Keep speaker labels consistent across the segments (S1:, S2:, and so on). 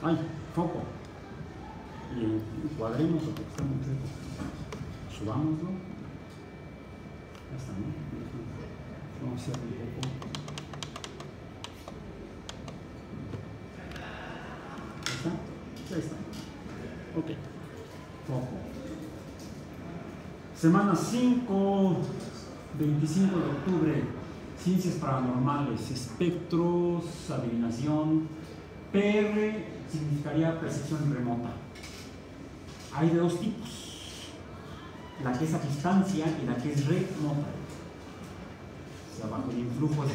S1: Ay, foco. Y cuadremos porque está muy. Subámoslo. Ya está, ¿no? Vamos a hacer un poco. ¿Ya está? Ya está. Ok. Foco. Semana 5, 25 de octubre, ciencias paranormales, espectros, adivinación. PR significaría percepción remota. Hay de dos tipos, la que es a distancia y la que es remota. O sea, bajo el influjo de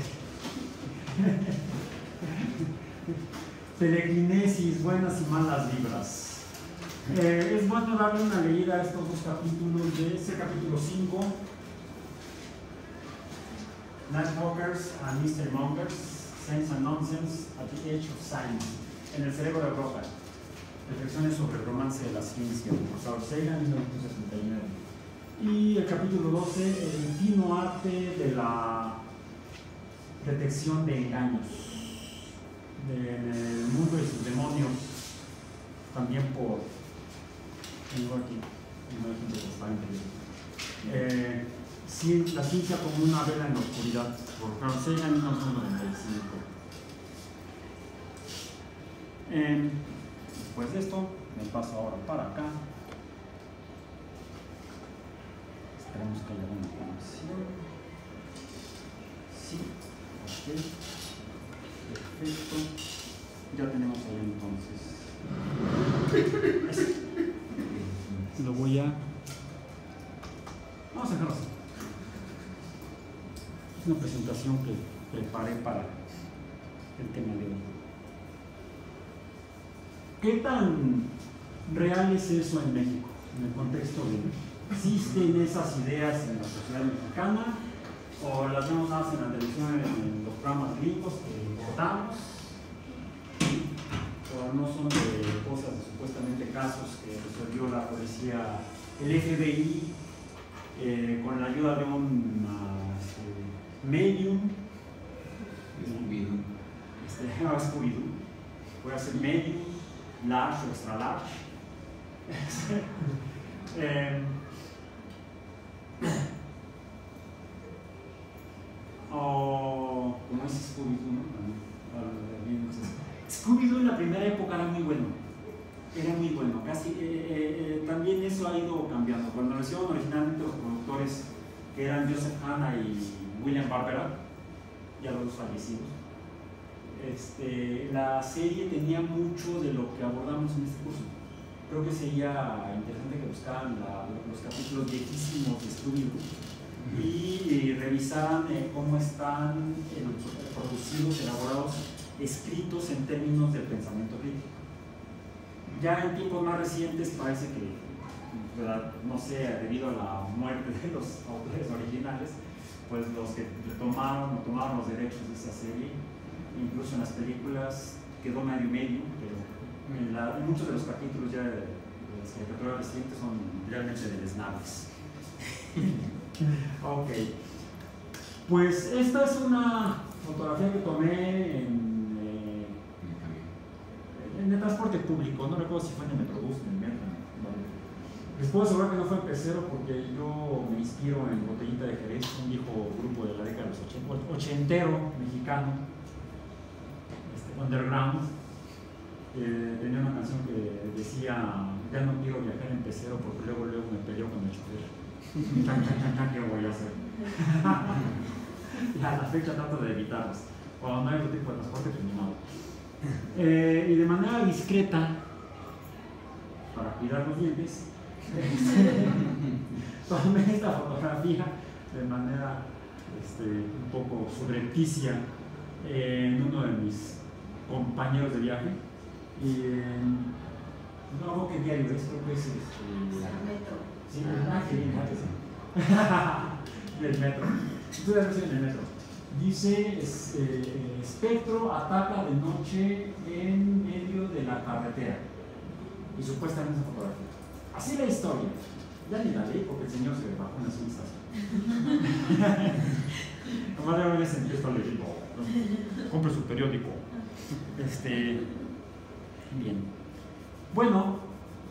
S1: telequinesis, buenas y malas vibras. Eh, es bueno darle una leída a estos dos capítulos de ese capítulo 5, Nightwalkers and Mr. Mongers, Sense and Nonsense at the Edge of Science, en el cerebro de Roca. Reflexiones sobre el romance de la ciencia, por profesor Sagan, 1969. Y el capítulo 12, el fino arte de la detección de engaños de- en el mundo de sus demonios, también por tengo aquí, de. Eh, la ciencia como una vela en la oscuridad, por Carl Sagan, 1995. Eh, después de esto, me paso ahora para acá. Esperemos que haya una conexión. Sí, ok. Perfecto. Ya tenemos ahí entonces. Lo voy a. Vamos a dejarlo así. Es una presentación que preparé para el tema de hoy. ¿Qué tan real es eso en México? En el contexto de. ¿Existen esas ideas en la sociedad mexicana? ¿O las vemos más en la televisión, en los programas gringos que importamos? o no son de cosas, de supuestamente casos que resolvió la policía, el FBI, eh, con la ayuda de un este, medium, este, ah, Scooby-Doo, puede ser medium, large o extra large. Eh, o como es Scooby-Doo, Scooby-Doo en la primera época era muy bueno. Era muy bueno. Casi, eh, eh, eh, también eso ha ido cambiando. Cuando lo originalmente los productores, que eran Joseph Hanna y William Barbera, ya los dos fallecidos, este, la serie tenía mucho de lo que abordamos en este curso. Creo que sería interesante que buscaran la- los capítulos viejísimos de Scooby-Doo y, eh, revisaran eh, cómo están eh, producidos, elaborados escritos en términos del pensamiento crítico. Ya en tiempos más recientes parece que, ¿verdad? no sé, debido a la muerte de los autores originales, pues los que retomaron o tomaron los derechos de esa serie, incluso en las películas quedó medio y medio, pero muchos de los capítulos ya de, de las caricaturas recientes son realmente deleznables. ok. Pues esta es una fotografía que tomé en, eh, en el transporte público, no recuerdo si fue en el Metrobús, en el metro. Les puedo asegurar que no fue en pecero porque yo me inspiro en Botellita de Jerez, un viejo grupo de la década de los 80, ochentero mexicano, underground. Eh, tenía una canción que decía, ya no quiero viajar en pecero porque luego luego me peleo con el chofer. ¿qué voy a hacer? y a la fecha trato de evitarlos. Cuando no hay otro tipo de transporte, pues ni modo. Eh, y de manera discreta, para cuidar los dientes, tomé esta fotografía de manera este, un poco subrepticia en uno de mis compañeros de viaje. Y en, no, ¿qué diario es? Creo que es este, Sí, ah, bien, Del metro. Tú debes en el metro. Dice, es, eh, espectro ataca de noche en medio de la carretera. Y supuestamente esa fotografía. Así la historia. Ya ni la leí porque el señor se bajó en las vistas. Nomás le voy a sentir esto le digo, compre su periódico. Este, Bien. Bueno,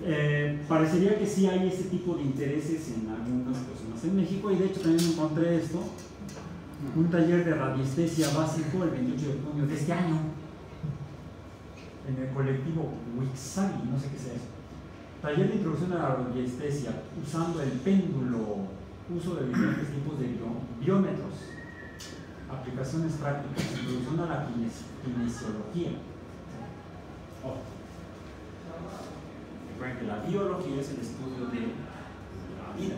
S1: eh, parecería que sí hay ese tipo de intereses en algunas personas en México y de hecho también encontré esto, un taller de radiestesia básico el 28 de junio de este año en el colectivo Wixari, no sé qué sea eso. Taller de introducción a la radiestesia usando el péndulo, uso de diferentes tipos de biómetros, aplicaciones prácticas, introducción a la kinesiología. Oh. Recuerden que la biología es el estudio de la vida.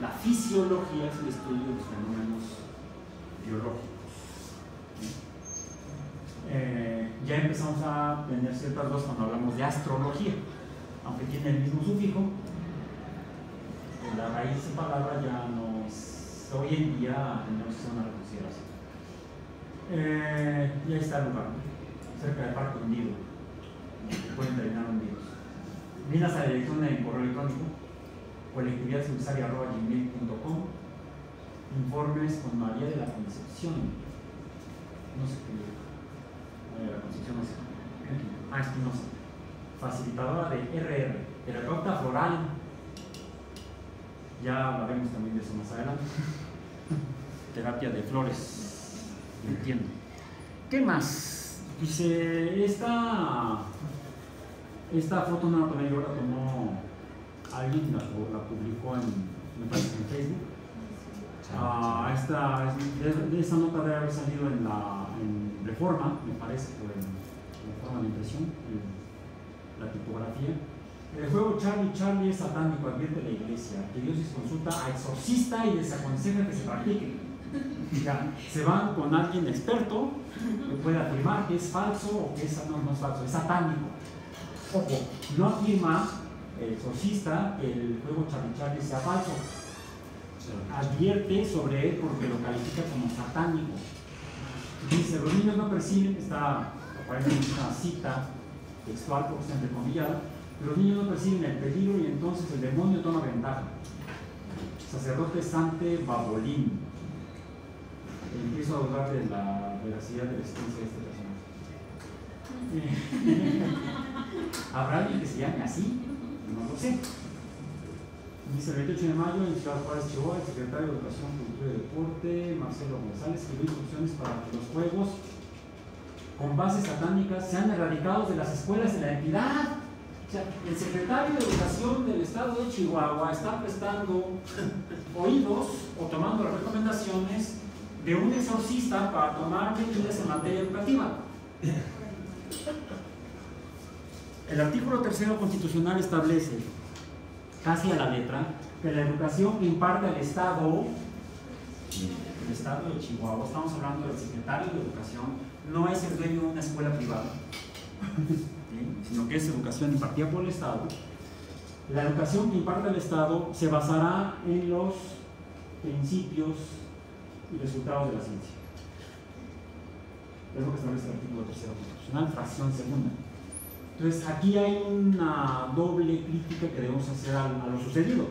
S1: La fisiología es el estudio de los fenómenos biológicos. Eh, ya empezamos a tener ciertas dudas cuando hablamos de astrología, aunque tiene el mismo sufijo, la raíz de palabra ya nos, hoy en día no es una consideración. Eh, y ahí está el lugar, cerca del Parque Hundido, pueden terminar hundidos. Minas a la dirección en correo electrónico, colectividadsempresaria.com, informes con María de la Concepción. No sé qué la Concepción no sé. Ah, Espinosa. Facilitadora de RR, terapeuta floral. Ya hablaremos también de eso más adelante. Terapia de flores. Entiendo. ¿Qué más? Dice, esta, esta foto no la tomé yo, la tomó alguien, la, la publicó en, me parece, en Facebook. Ah, esta, de, esta nota debe haber salido en la en Reforma, me parece, por en Reforma de Impresión, la tipografía. El juego Charlie Charlie es satánico, advierte la iglesia. Que Dios consulta a exorcista y les aconseja que se practique. Se van con alguien experto que puede afirmar que es falso o que es, no, es falso, es satánico. Ojo, no afirma el exorcista que el juego Charlie sea falso. Advierte sobre él porque lo califica como satánico. Dice, los niños no perciben, está aparentemente una cita textual, porque está entrecomillada, los niños no perciben el peligro y entonces el demonio toma ventaja. Sacerdote Sante Babolín. Empiezo a dudar de la veracidad de la existencia de este personaje. ¿Habrá alguien que se llame así? No lo sé. Dice el 28 de mayo en Ciudad Juárez, Chihuahua, el secretario de Educación, Cultura y Deporte, Marcelo González, escribió instrucciones para que los juegos con bases satánicas sean erradicados de las escuelas de la entidad. O sea, el secretario de Educación del Estado de Chihuahua está prestando oídos o tomando las recomendaciones de un exorcista para tomar medidas en materia educativa. El artículo tercero constitucional establece, casi a la letra, que la educación que imparte el Estado, el Estado de Chihuahua, estamos hablando del secretario de Educación, no es el dueño de una escuela privada, sino que es educación impartida por el Estado. La educación que imparte el Estado se basará en los principios resultados de la ciencia. Es lo que establece el artículo tercero constitucional, fracción segunda. Entonces, aquí hay una doble crítica que debemos hacer a, lo sucedido.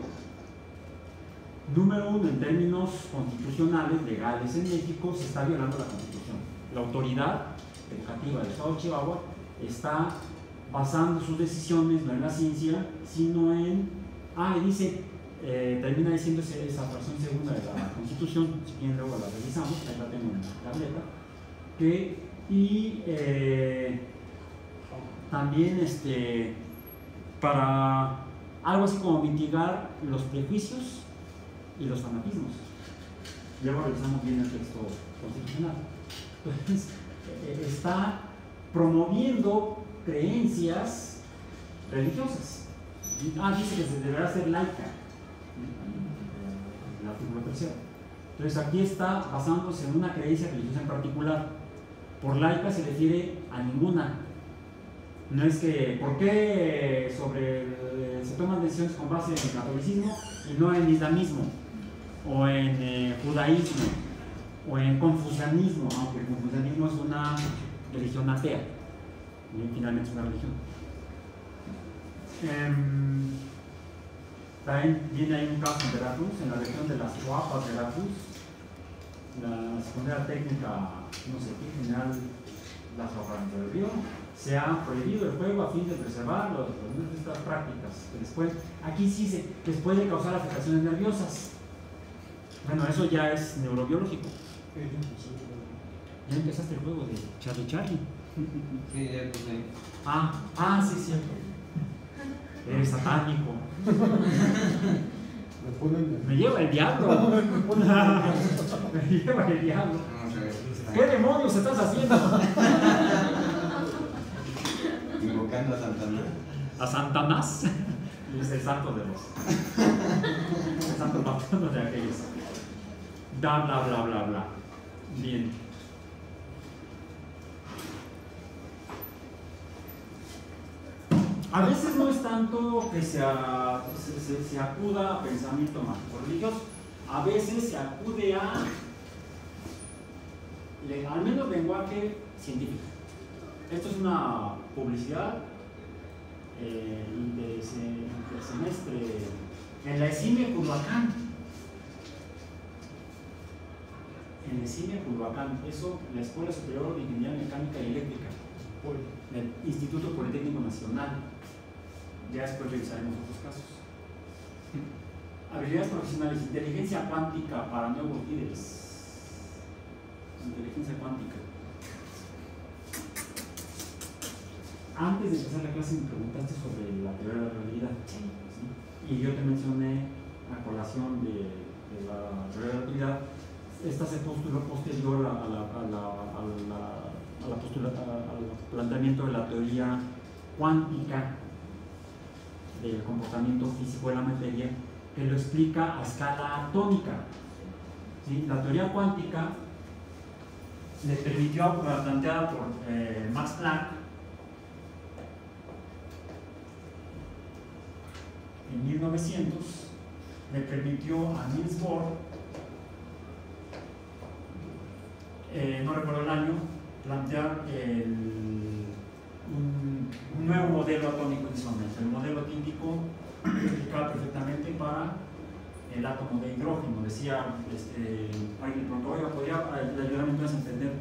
S1: Número uno, en términos constitucionales, legales en México, se está violando la Constitución. La autoridad educativa del Estado de Chihuahua está basando sus decisiones no en la ciencia, sino en. Ah, y dice, eh, termina diciendo esa fracción segunda de la Constitución, si bien luego la revisamos, ahí la tengo en la tableta, que. Y. Eh, también este, para algo así como mitigar los prejuicios y los fanatismos. Luego revisamos bien el texto constitucional. Entonces, eh, está promoviendo creencias religiosas. Ah, dice que se deberá ser laica. El artículo tercero. Entonces aquí está basándose en una creencia religiosa en particular. Por laica se refiere a ninguna no es que, ¿por qué sobre, se toman decisiones con base en el catolicismo y no en islamismo? O en eh, judaísmo, o en confucianismo, aunque el confucianismo es una religión atea, y finalmente es una religión. Eh, también viene ahí un caso en Veracruz, en la región de las Coapas, Veracruz, la secundaria técnica, no sé qué, general Las Hojas del Río, se ha prohibido el juego a fin de preservar los, de estas prácticas. Después, aquí sí se les puede causar afectaciones nerviosas. Bueno, eso ya es neurobiológico. Ya empezaste el juego de Charlie Charlie.
S2: Sí, ya pues
S1: Ah, ah, sí, cierto. Eres satánico. Me lleva el diablo. Me lleva el diablo. ¿Qué demonios estás haciendo?
S2: Invocando a Satanás.
S1: A Santanás. Es el santo de los. El santo patrono de aquellos. Bla, bla, bla, bla, bla. Bien. A veces no es tanto que se, a- se- se- se acuda a pensamiento mágico religioso, a veces se acude a, al menos lenguaje científico. Esto es una publicidad eh, interse- intersemestre en la ESIME Culhuacán. En la ESIME Culhuacán, eso, la Escuela Superior de Ingeniería Mecánica y Eléctrica del Instituto Politécnico Nacional. Ya después revisaremos otros casos. Habilidades profesionales, inteligencia cuántica para nuevos líderes. Inteligencia cuántica. Antes de empezar la clase me preguntaste sobre la teoría de la realidad. ¿sí? Y yo te mencioné a colación de, de la teoría de la relatividad. Esta se postuló posterior a, la, a la, a la- a la postula- a- al planteamiento de la teoría cuántica del comportamiento físico de la materia, que lo explica a escala atómica. ¿sí? La teoría cuántica le permitió, planteada por eh, Max Planck, en 1900, le permitió a Niels Bohr, eh, no recuerdo el año, plantear el- un, nuevo modelo atómico ese momento. El modelo típico explicaba perfectamente para el átomo de hidrógeno. Decía este, alguien pronto, oiga, ¿podría ayudarme entonces a entender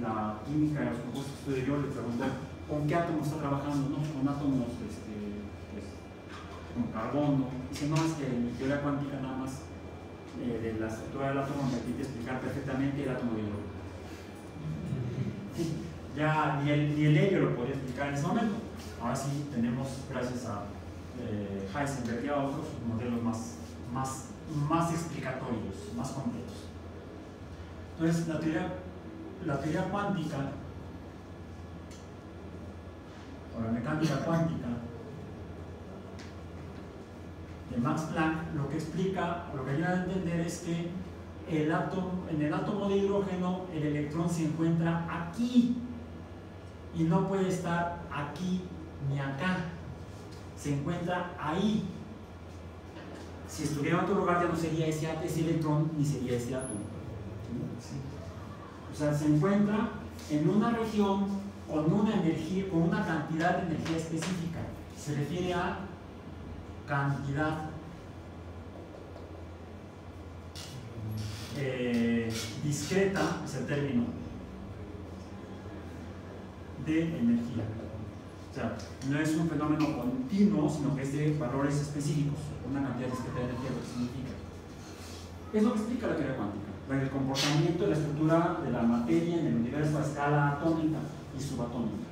S1: la química de los compuestos estudio yo? Le preguntó, ¿con qué átomo está trabajando? No, con átomos este, pues, con carbono. Dice, no, es que mi teoría cuántica nada más eh, de la estructura del átomo me permite explicar perfectamente el átomo de hidrógeno. Ya ni el, ni el helio lo podía explicar en ese momento. Ahora sí tenemos, gracias a eh, Heisenberg y a otros, modelos más, más, más explicatorios, más completos. Entonces, la teoría, la teoría cuántica, o la mecánica cuántica, de Max Planck, lo que explica, lo que ayuda a entender es que el átomo, en el átomo de hidrógeno el electrón se encuentra aquí y no puede estar aquí ni acá, se encuentra ahí. Si estuviera en otro lugar ya no sería ese, ese electrón ni sería ese átomo. O sea, se encuentra en una región con una energía, con una cantidad de energía específica. Se refiere a cantidad eh, discreta, es el término, energía. O sea, no es un fenómeno continuo, sino que es de valores específicos, una cantidad discreta de energía, lo que significa. Es lo que explica la teoría cuántica, el comportamiento y la estructura de la materia en el universo a escala atómica y subatómica.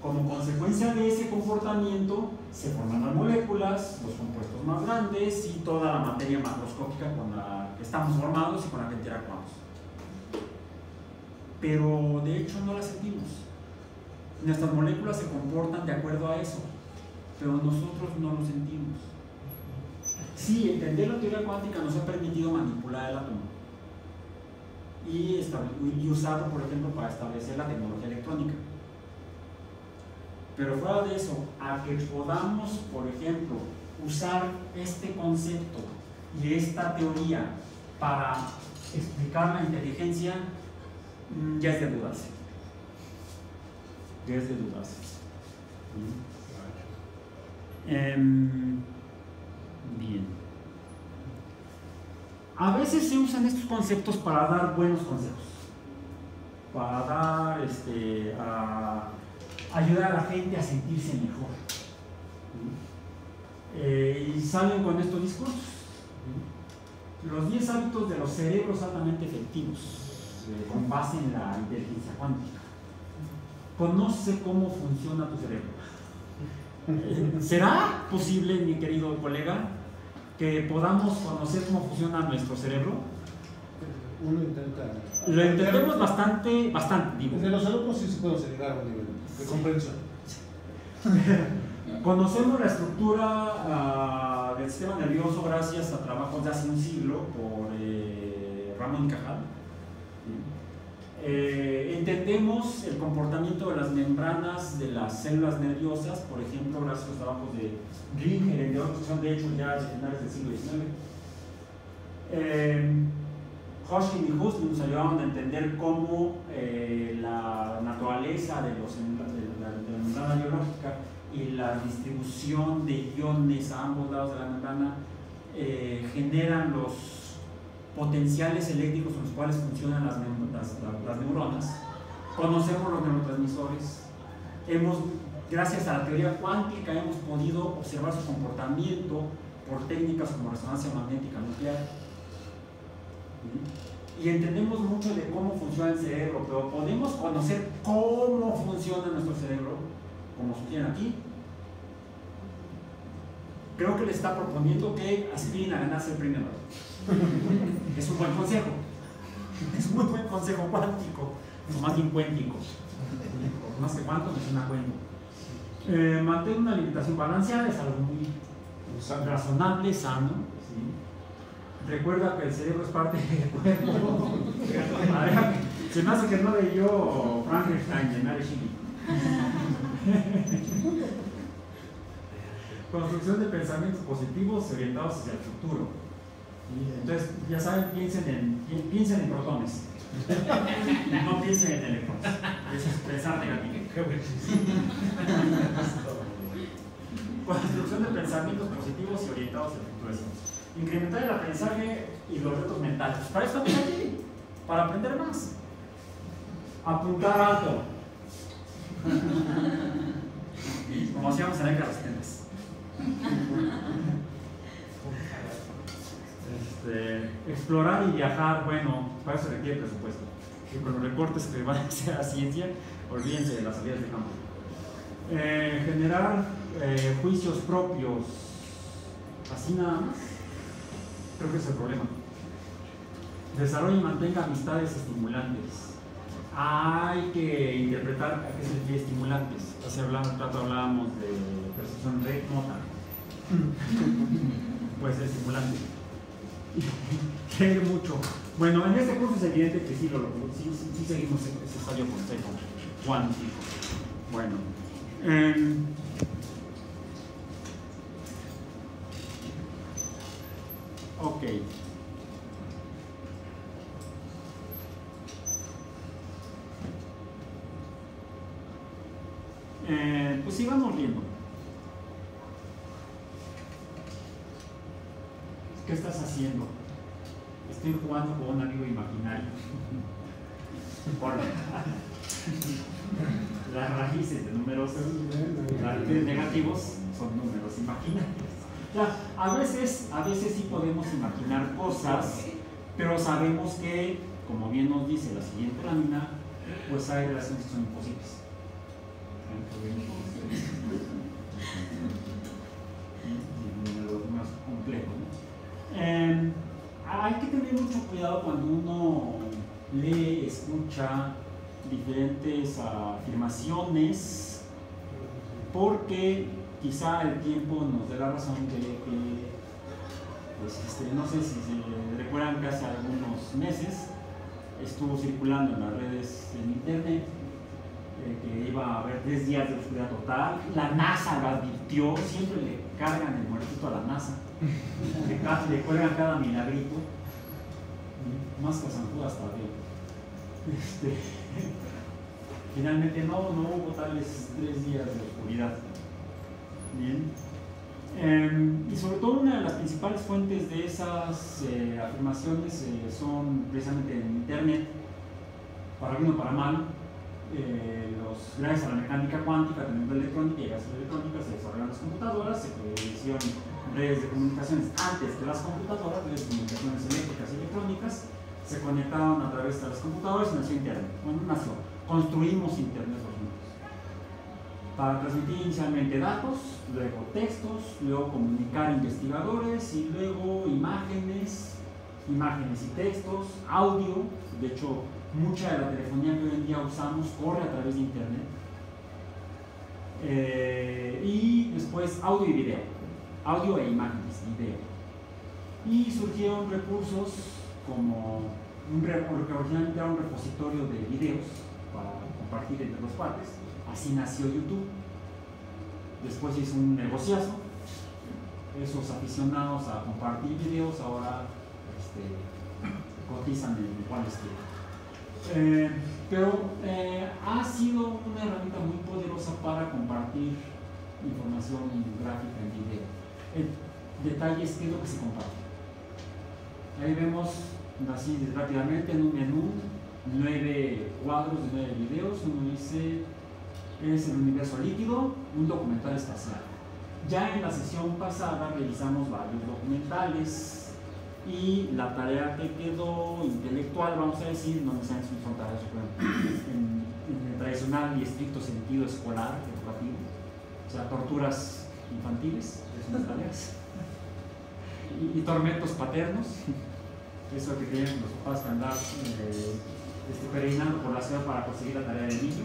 S1: Como consecuencia de ese comportamiento se forman las moléculas, los compuestos más grandes y toda la materia macroscópica con la que estamos formados y con la que interactuamos. Pero de hecho no la sentimos. Nuestras moléculas se comportan de acuerdo a eso, pero nosotros no lo sentimos. Sí, entender la teoría cuántica nos ha permitido manipular el átomo y, y usarlo, por ejemplo, para establecer la tecnología electrónica. Pero fuera de eso, a que podamos, por ejemplo, usar este concepto y esta teoría para explicar la inteligencia, ya es de dudarse. Ya es de dudarse. Em, bien. A veces se usan estos conceptos para dar buenos consejos, para dar este, ayudar a la gente a sentirse mejor. Eh, y salen con estos discursos. Los 10 hábitos de los cerebros altamente efectivos, eh, con base en la inteligencia cuántica. Conoce cómo funciona tu cerebro. ¿Será posible, mi querido colega, que podamos conocer cómo funciona nuestro cerebro?
S3: Uno intenta.
S1: Lo entendemos bastante, bastante, digo.
S3: Desde los alumnos sí se puede llegar a un nivel de comprensión.
S1: Conocemos la estructura ah, del sistema nervioso gracias a trabajos de hace un siglo por eh, Ramón Cajal. Eh, entendemos el comportamiento de las membranas de las células nerviosas, por ejemplo, gracias a los trabajos de Ringer y de otros que son de hecho ya de finales del siglo XIX. Eh, y Huxley nos ayudaron a entender cómo eh, la naturaleza de la membrana biológica y la distribución de iones a ambos lados de la membrana eh, generan los potenciales eléctricos con los cuales funcionan las, neuronas. Conocemos los neurotransmisores. Hemos, gracias a la teoría cuántica, hemos podido observar su comportamiento por técnicas como resonancia magnética nuclear. Y entendemos mucho de cómo funciona el cerebro, pero podemos conocer cómo funciona nuestro cerebro, como sugieren aquí. Creo que le está proponiendo que aspiren a ganarse el Nobel. Es un buen consejo. Es un muy buen consejo cuántico, o más bien cuéntico. Más que cuánto, me suena cuento. Eh, mantener una alimentación balanceada es algo muy razonable, sano. ¿sí? Recuerda que el cerebro es parte del cuerpo. Se me hace que no leyó Frankenstein de Mary. Construcción de pensamientos positivos orientados hacia el futuro. Entonces, ya saben, piensen en, piensen en protones. No piensen en electrones. Eso es pensar negativo. Construcción de pensamientos positivos y orientados al futuro. Incrementar el aprendizaje y los retos mentales. Para eso estamos aquí, para aprender más. Apuntar alto. Como hacíamos en de los este, explorar y viajar, bueno, para eso requiere presupuesto. Y con los recortes que van a hacer a ciencia, olvídense de las salidas de campo. Eh, generar eh, juicios propios, así nada más, creo que es el problema. Desarrolle y mantenga amistades estimulantes. Hay que interpretar a qué se refiere estimulantes. Hace hablamos, hablábamos de percepción de nota. Puede ser estimulante. Creer mucho. Bueno, en este curso es evidente que sí, lo, sí, sí, seguimos ese sabio consejo cuántico. Bueno. Eh, ok. Eh, pues sigamos viendo. ¿Qué estás haciendo? Estoy jugando con un amigo imaginario. Por las raíces de números negativos son números imaginarios. Ya, a veces, a veces sí podemos imaginar cosas, pero sabemos que, como bien nos dice la siguiente lámina, pues hay relaciones que son imposibles. Hay que tener mucho cuidado cuando uno lee, escucha diferentes afirmaciones, porque quizá el tiempo nos dé la razón de que, pues, este, no sé si se recuerdan que hace algunos meses estuvo circulando en las redes en internet que iba a haber tres días de oscuridad total. La NASA lo advirtió, siempre le cargan el muertito a la NASA, le, le cuelgan cada milagrito, más que a San Judas todavía. Este, finalmente no, no hubo tales tres días de oscuridad. Bien. Eh, y sobre todo una de las principales fuentes de esas eh, afirmaciones eh, son precisamente en Internet, para bien o para mal, eh, los, gracias a la mecánica cuántica, teniendo electrónica y gas electrónica, se desarrollaron las computadoras, se hicieron redes de comunicaciones antes que las computadoras, redes de comunicaciones eléctricas y electrónicas, se conectaron a través de las computadoras y nació Internet. Bueno, nació, construimos Internet los juntos. Para transmitir inicialmente datos, luego textos, luego comunicar investigadores y luego imágenes, imágenes y textos, audio, de hecho mucha de la telefonía que hoy en día usamos corre a través de internet. Eh, y después audio y video, audio e imágenes, video. Y surgieron recursos como un, originalmente era un repositorio de videos para compartir entre los partes. Así nació YouTube. Después hizo un negociazo. Esos aficionados a compartir videos ahora este, cotizan en cuáles quieren. Eh, pero eh, ha sido una herramienta muy poderosa para compartir información gráfica en video. El detalle es qué es lo que se comparte. Ahí vemos así rápidamente en un menú nueve cuadros de nueve videos. Uno dice es el universo líquido, un documental espacial. Ya en la sesión pasada revisamos varios documentales y la tarea que quedó intelectual, vamos a decir, no necesariamente son tareas en, en el tradicional y estricto sentido escolar, educativo, o sea, torturas infantiles, y, tormentos paternos, eso que tienen los papás que andar eh, este, peregrinando por la ciudad para conseguir la tarea del niño,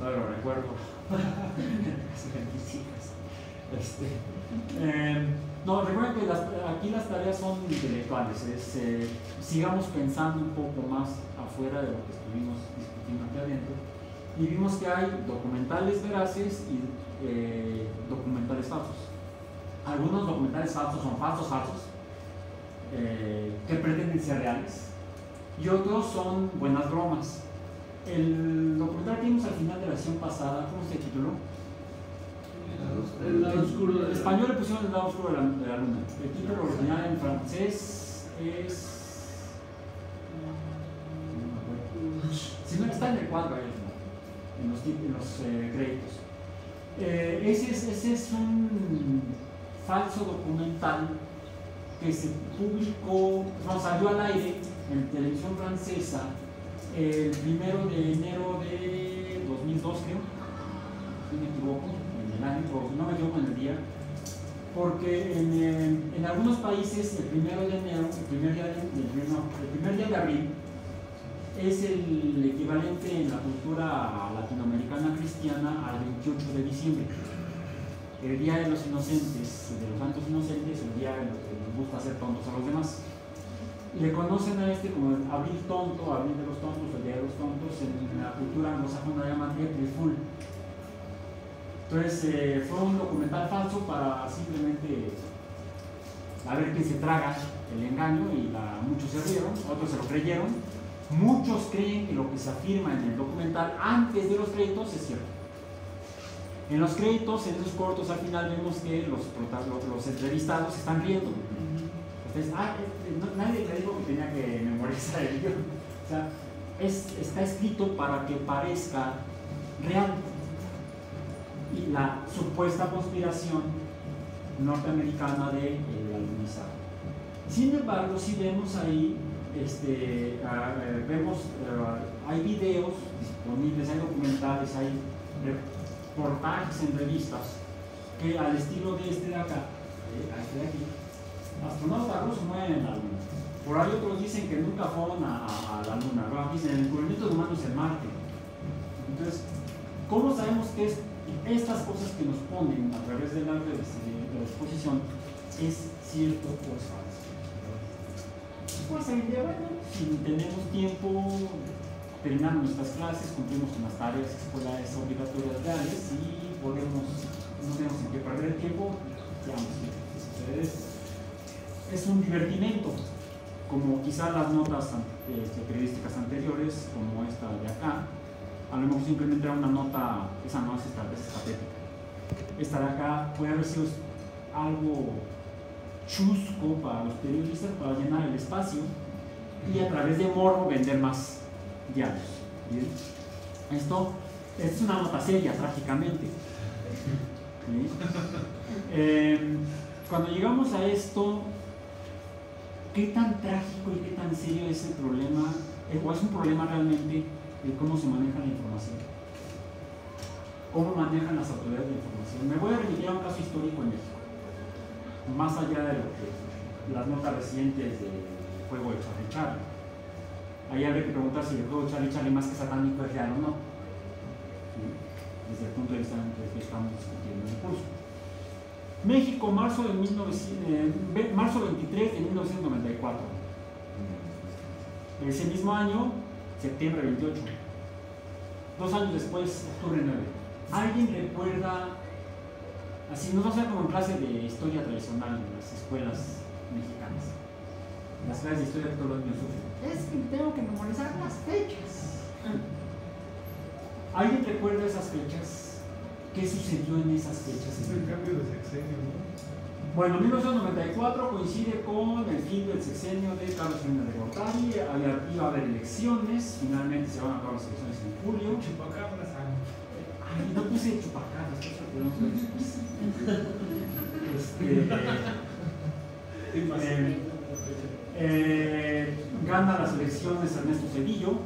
S1: no lo recuerdo, este, eh, no, recuerden que aquí las tareas son intelectuales, eh, sigamos pensando un poco más afuera de lo que estuvimos discutiendo aquí adentro y vimos que hay documentales veraces y eh, documentales falsos. Algunos documentales falsos son falsos falsos, eh, que pretenden ser reales, y otros son buenas bromas. El documental que vimos al final de la sesión pasada, ¿cómo se tituló?
S3: El lado oscuro
S1: En español le pusieron el lado oscuro de la, de la luna. El título original en francés es. Si no está en el cuadro ahí, en los, en eh, créditos. Eh, ese, es, ese es un falso documental que se publicó, no, salió al aire en televisión francesa el primero de enero de 2002, creo, si me equivoco no me equivoco en el día, porque en, en, algunos países el primero de enero, el primer día de, el primer día de abril, es el equivalente en la cultura latinoamericana cristiana al 28 de diciembre. El Día de los Inocentes, de los Santos Inocentes, el día en el que nos gusta hacer tontos a los demás. Le conocen a este como el Abril Tonto, Abril de los Tontos, el Día de los Tontos, en la cultura anglosajona llaman April Fool entonces eh, fue un documental falso para simplemente a ver quién se traga el engaño y muchos se rieron, otros se lo creyeron. Muchos creen que lo que se afirma en el documental antes de los créditos es cierto. En los créditos, en esos cortos, al final vemos que los, los entrevistados están riendo. Entonces, ah, eh, nadie le dijo que tenía que memorizar el guion. O sea, está escrito para que parezca real y la supuesta conspiración norteamericana de eh, alunizar. Sin embargo, si vemos ahí, este, eh, vemos, eh, hay videos disponibles, hay documentales, hay reportajes en revistas que al estilo de este de acá, este de aquí, astronautas rusos mueven en la luna. Por ahí otros dicen que nunca fueron a, la luna, ¿no? dicen el descubrimiento de humanos en Marte. Entonces, ¿cómo sabemos que es estas cosas que nos ponen a través del arte de, la exposición es cierto o es falso. Pues en día, bueno, si tenemos tiempo, terminamos nuestras clases, cumplimos con las tareas escolares obligatorias reales y podemos, no tenemos que perder el tiempo, digamos, es, es un divertimento, como quizás las notas este, periodísticas anteriores, como esta de acá, a lo mejor simplemente era una nota, esa no es tal vez patética. Esta de acá puede haber sido algo chusco para los periodistas para llenar el espacio y a través de morbo vender más diarios. Esto es una nota seria, trágicamente. Eh, cuando llegamos a esto, ¿qué tan trágico y qué tan serio es el problema? eh, ¿O es un problema realmente de cómo se maneja la información? ¿Cómo manejan las autoridades de la información? Me voy a remitir a un caso histórico en México, más allá de lo que las notas recientes del juego de Charlie Charlie. Ahí habría que preguntar si el juego de Charlie Charlie más que satánico es real o no. Desde el punto de vista que estamos discutiendo en el curso. México, marzo, de 1900, eh, marzo 23 de 1994. Ese mismo año, septiembre 28. Dos años después, octubre 9. ¿Alguien recuerda, así nos va a hacer como en clase de historia tradicional en las escuelas mexicanas? Las clases de historia que todos los niños sufren. Es que tengo que memorizar las fechas. ¿Alguien recuerda esas fechas? ¿Qué sucedió en esas fechas?
S3: Es el cambio de sexenio, ¿no?
S1: Bueno, 1994 coincide con el fin del sexenio de Carlos Salinas de Gortari, iba a haber elecciones, finalmente se van a acabar las elecciones en julio.
S3: Chupacabras.
S1: Ay, no puse chupacabras, eso lo podemos ver después. Este, eh, eh, gana las elecciones Ernesto Cedillo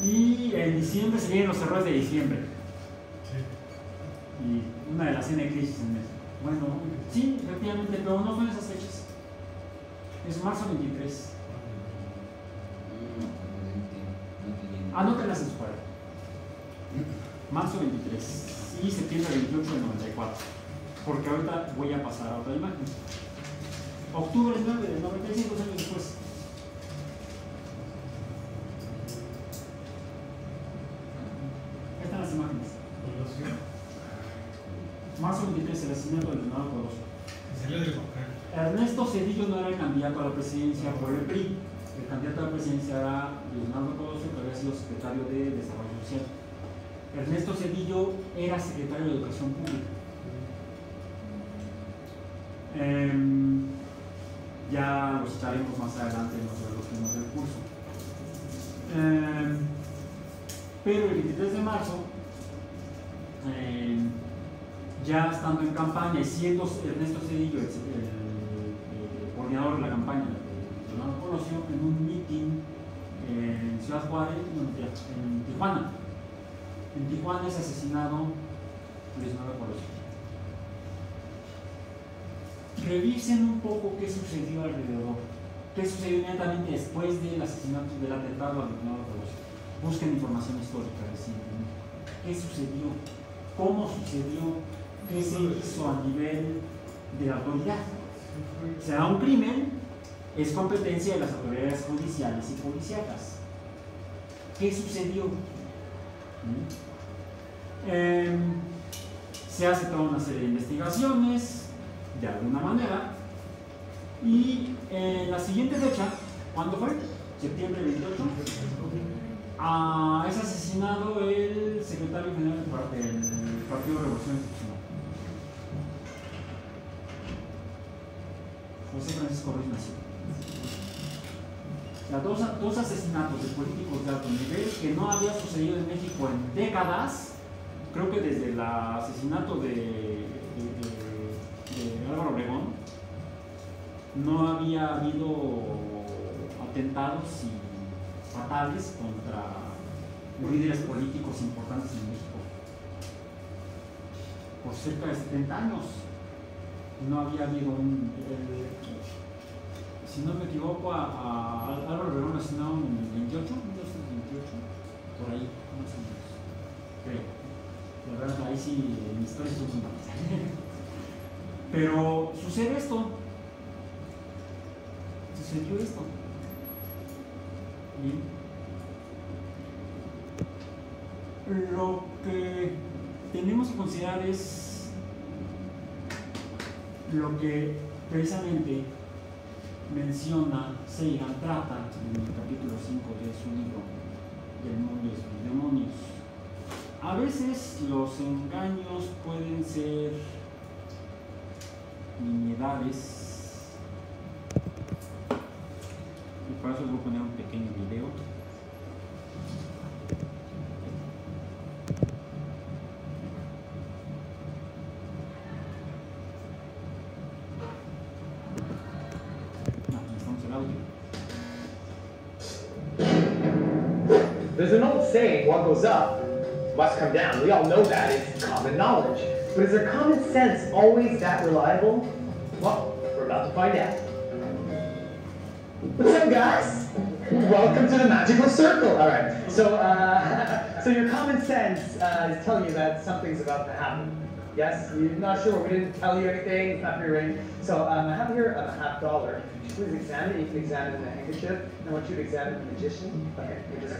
S1: y en diciembre se vienen los errores de diciembre y una de las N crisis en México. Bueno, sí, efectivamente, pero no son esas fechas. Es marzo 23. Anótenlas en su cuaderno. Marzo 23 y septiembre 28 del 94. Porque ahorita voy a pasar a otra imagen. Octubre 9 del 95, dos años después. Ahí están las imágenes. Marzo 23, el asesinato del Leonardo Colosio. Ernesto Cedillo no era el candidato a la presidencia por el PRI. El candidato a la presidencia era Leonardo Colosio, que había sido secretario de Desarrollo Social. Ernesto Cedillo era secretario de Educación Pública. Em, ya los estaremos más adelante en los, los temas del curso. Em, pero el 23 de marzo, em, ya estando en campaña siendo Ernesto Cedillo el, coordinador de la campaña de Leonardo Colosio, en un meeting en Ciudad Juárez, en Tijuana. En Tijuana es asesinado Luis Leonardo Colosio. Revisen un poco qué sucedió alrededor, qué sucedió inmediatamente después del asesinato, del atentado a Luis Leonardo Colosio. Busquen información histórica recientemente. ¿Qué sucedió? ¿Cómo sucedió? ¿Qué se hizo a nivel de la autoridad? Se da un crimen, es competencia de las autoridades judiciales y policíacas. ¿Qué sucedió? ¿Mm? Em, se hace toda una serie de investigaciones, de alguna manera, y en la siguiente fecha, ¿cuándo fue? Septiembre 28, ah, es asesinado el secretario general del par- del Partido de Revolución Institucional. José Francisco Ruiz. O dos, dos asesinatos de políticos de alto nivel que no había sucedido en México en décadas, creo que desde el asesinato de, Álvaro Obregón, no había habido atentados fatales contra líderes políticos importantes en México. Por cerca de 70 años no había habido un... si no me equivoco, Álvaro Obregón lo asesinaron en el 28, 1928, por ahí, más o menos, creo. La verdad, ahí sí, mi historia es un Pero sucede esto. Sucedió esto. Bien. Lo que tenemos que considerar es lo que precisamente menciona Seigan, trata en el capítulo 5 de su libro del mundo y sus demonios. A veces los engaños pueden ser niñedades. Y para eso voy a poner un pequeño video.
S4: There's an old saying, what goes up must come down. We all know that. It's common knowledge. But is their common sense always that reliable? Well, we're about to find out. What's up, guys? Welcome to the magical circle. All right. So, uh, so your common sense uh, is telling you that something's about to happen. Yes, you're not sure. We didn't tell you anything. It's not prearranged. So um, I have here a half dollar. Please examine it. You can examine the handkerchief. I want you to examine the magician. Okay, just.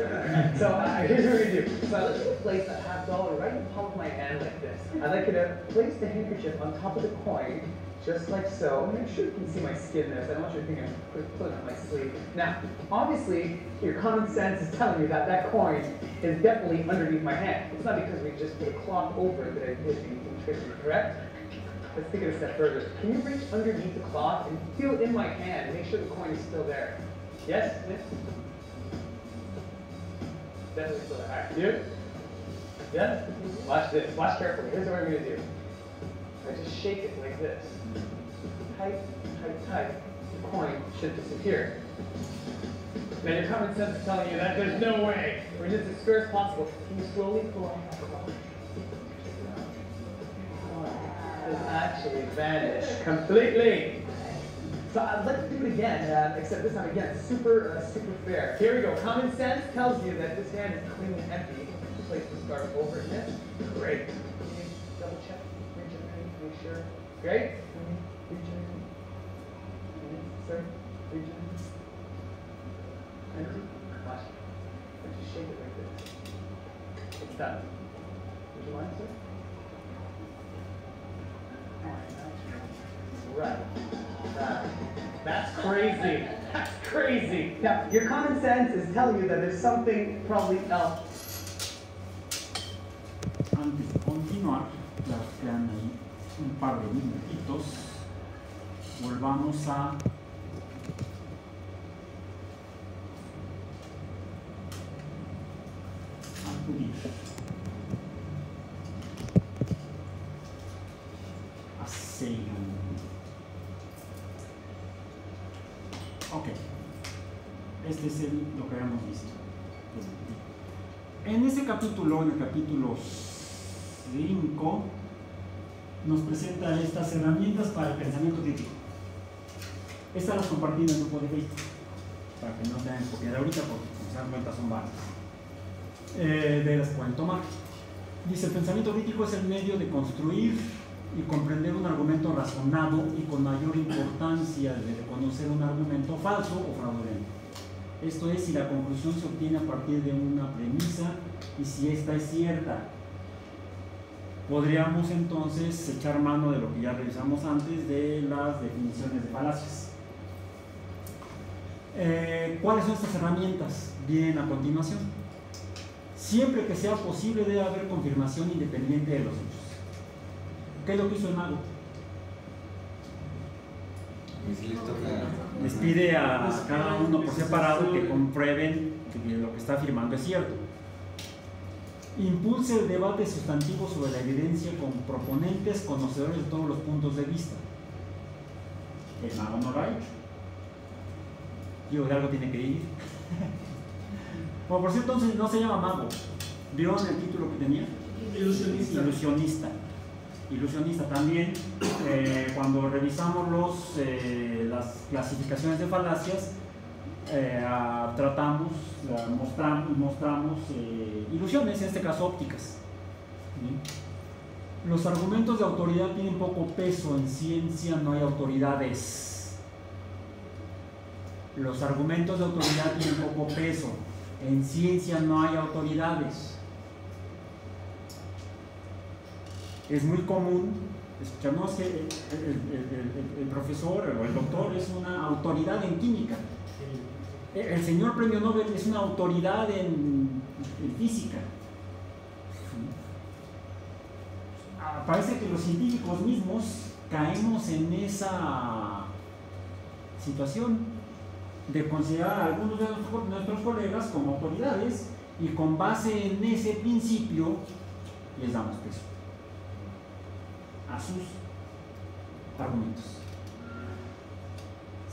S4: So uh, here's what we're gonna do. So I'd like to place a half dollar right the palm of my hand like this. I'd like you to place the handkerchief on top of the coin, just like so. Make sure you can see my skin there. So I don't want you to think I'm pulling up my sleeve. Now, obviously, your common sense is telling you that that coin is definitely underneath my hand. It's not because we just put a cloth over it that I did anything tricky, correct? Let's take it a step further. Can you reach underneath the cloth and feel in my hand? Make sure the coin is still there. Yes? Yes? Definitely still there. All right. You? Yeah? Watch this. Watch carefully. Here's what I'm going to do. I just shake it like this. Tight, tight, tight. The coin should disappear. Now your common sense is telling you that there's no way. We're just as square as possible. Can you slowly pull off that cloth? Has actually vanished completely. So uh, let's do it again, uh, except this time again, super, uh, super fair. Here we go. Common sense tells you that this hand is clean and empty. Place the scarf over it. Great. Double check? Reach underneath, make sure. Great. Reach underneath. Sir, reach underneath. Empty. Watch. Just shake it like this. It's done. Would you mind, sir? Right. Right. That's crazy. That's crazy. Now, your common sense is telling you that there's something probably else.
S1: Antes de continuar, ya os quedan ahí un par de minutitos. Volvamos a acudir Seigan. Ok, este es el, lo que habíamos visto. En ese capítulo, en el capítulo 5, nos presenta estas herramientas para el pensamiento crítico. Estas las compartí en el grupo de Facebook, para que no tengan que copiar ahorita, porque como se dan cuenta son varias. Eh, de las pueden tomar. Dice, el pensamiento crítico es el medio de construir y comprender un argumento razonado y con mayor importancia de reconocer un argumento falso o fraudulento. Esto es si la conclusión se obtiene a partir de una premisa y si esta es cierta. Podríamos entonces echar mano de lo que ya revisamos antes de las definiciones de falacias. Eh, ¿Cuáles son estas herramientas? Vienen a continuación. Siempre que sea posible debe haber confirmación independiente de los. ¿Qué es lo que hizo el mago?
S2: Si les
S1: pide a cada uno por separado que comprueben que lo que está afirmando es cierto. Impulsa el debate sustantivo sobre la evidencia con proponentes conocedores de todos los puntos de vista. El mago no lo ha hecho. Digo, de algo tiene que ir. Bueno, por cierto, entonces no se llama mago. ¿Vieron el título que tenía?
S3: Ilusionista.
S1: Ilusionista. Ilusionista también, eh, cuando revisamos los, eh, las clasificaciones de falacias, eh, tratamos, mostramos, ilusiones, en este caso ópticas. ¿sí? Los argumentos de autoridad tienen poco peso, en ciencia no hay autoridades. Los argumentos de autoridad tienen poco peso, en ciencia no hay autoridades. Es muy común escuchamos que el, el- el- profesor o el doctor es una autoridad en química. El, señor premio Nobel es una autoridad en, en física. Ah, Parece que los científicos mismos caemos en esa situación de considerar a algunos de nuestros colegas como autoridades y con base en ese principio les damos peso a sus argumentos.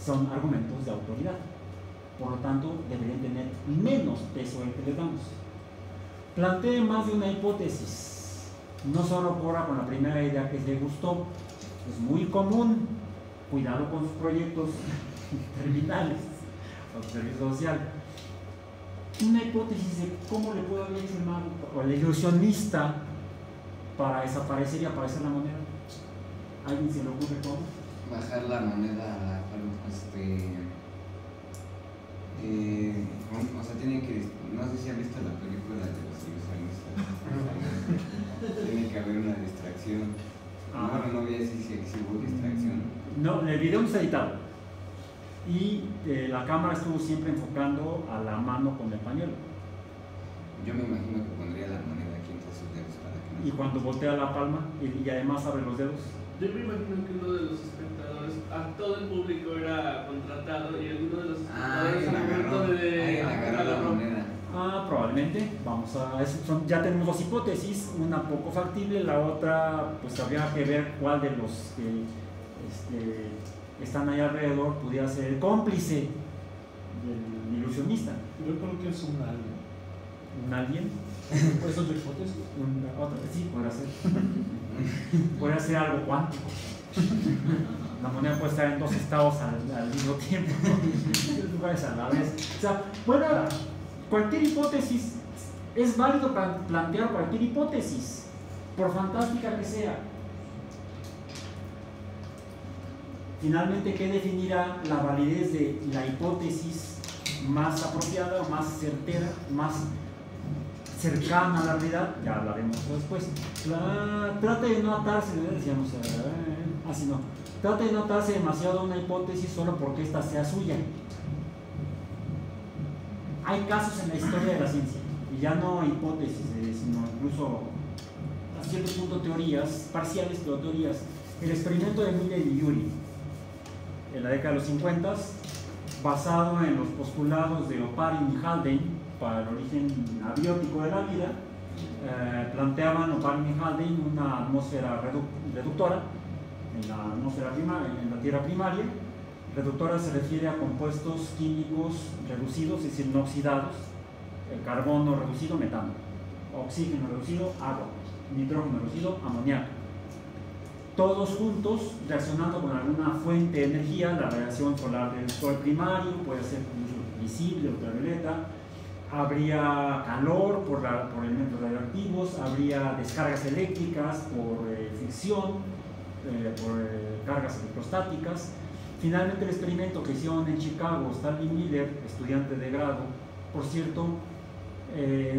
S1: Son argumentos de autoridad. Por lo tanto, deberían tener menos peso el que les damos. Plantee más de una hipótesis, no solo corra con la primera idea que le gustó. Es muy común, cuidado con sus proyectos terminales o servicio social. Una hipótesis de cómo le puede haber hecho el mago o el ilusionista para desaparecer y aparecer la moneda. ¿Alguien se le ocurre cómo?
S2: Bajar la moneda a la cual, este. Eh, o sea, tiene que. No sé si han visto la película de los ilusionistas. tiene que haber una distracción.
S1: Ah.
S2: Bueno, no vi si, si, si hubo distracción.
S1: No, el video no está editado. Y eh, la cámara estuvo siempre enfocando a la mano con el pañuelo.
S2: Yo me imagino que pondría la moneda aquí entre sus dedos para que no
S1: Y cuando voltea la palma y, y además abre los dedos.
S5: Yo me imagino que uno de los espectadores, a todo el público era contratado y alguno de los
S2: Ah,
S5: espectadores al momento de
S2: la moneda.
S1: Ah, probablemente. Vamos a. son- ya tenemos dos hipótesis, una poco factible, la otra, pues habría que ver cuál de los que este, están ahí alrededor pudiera ser el cómplice del ilusionista.
S3: Yo creo que es un alien.
S1: Un alguien,
S3: Por eso es tu hipótesis.
S1: un, otro, sí, podría ser. podría ser algo cuántico. La moneda puede estar en dos estados al, mismo tiempo, en lugares a la vez. O sea, cualquier hipótesis es válido para plantear cualquier hipótesis, por fantástica que sea. Finalmente, ¿qué definirá la validez de la hipótesis más apropiada más certera, más cercana a la realidad? Ya hablaremos después. La- trate de no atarse, decíamos, eh, así no. Trate de no atarse demasiado a una hipótesis solo porque ésta sea suya. Hay casos en la historia de la ciencia, y ya no hipótesis, eh, sino incluso a cierto punto teorías, parciales pero teorías. El experimento de Miller y Yuri, en la década de los 50, basado en los postulados de Oparin y Haldane para el origen abiótico de la vida, eh, planteaban y Haldane una atmósfera redu- reductora en la atmósfera primaria, en la Tierra primaria. Reductora se refiere a compuestos químicos reducidos, es decir, no oxidados, el carbono reducido, metano, oxígeno reducido, agua, nitrógeno reducido, amoníaco. Todos juntos reaccionando con alguna fuente de energía, la radiación solar del sol primario, puede ser visible, ultravioleta, habría calor por, la- por elementos radioactivos, habría descargas eléctricas por eh, fricción, eh, por eh, cargas electrostáticas. Finalmente el experimento que hicieron en Chicago, Stanley Miller, estudiante de grado, por cierto,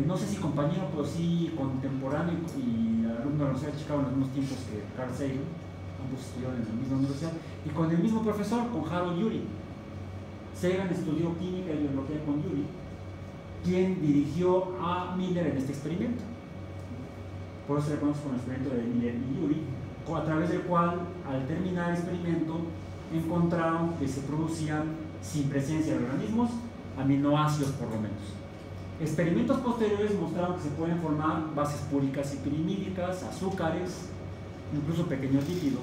S1: no sé si compañero, pero sí contemporáneo y alumno de la Universidad de Chicago en los mismos tiempos que Carl Sagan, ambos estudiaron en la misma universidad, y con el mismo profesor, con Harold Urey. Sagan estudió química y biología con Urey, quien dirigió a Miller en este experimento. Por eso se le conoce como el experimento de Miller y co- a través del cual, al terminar el experimento, encontraron que se producían, sin presencia de organismos, aminoácidos por lo menos. Experimentos posteriores mostraron que se pueden formar bases púricas y pirimídicas, azúcares, incluso pequeños lípidos,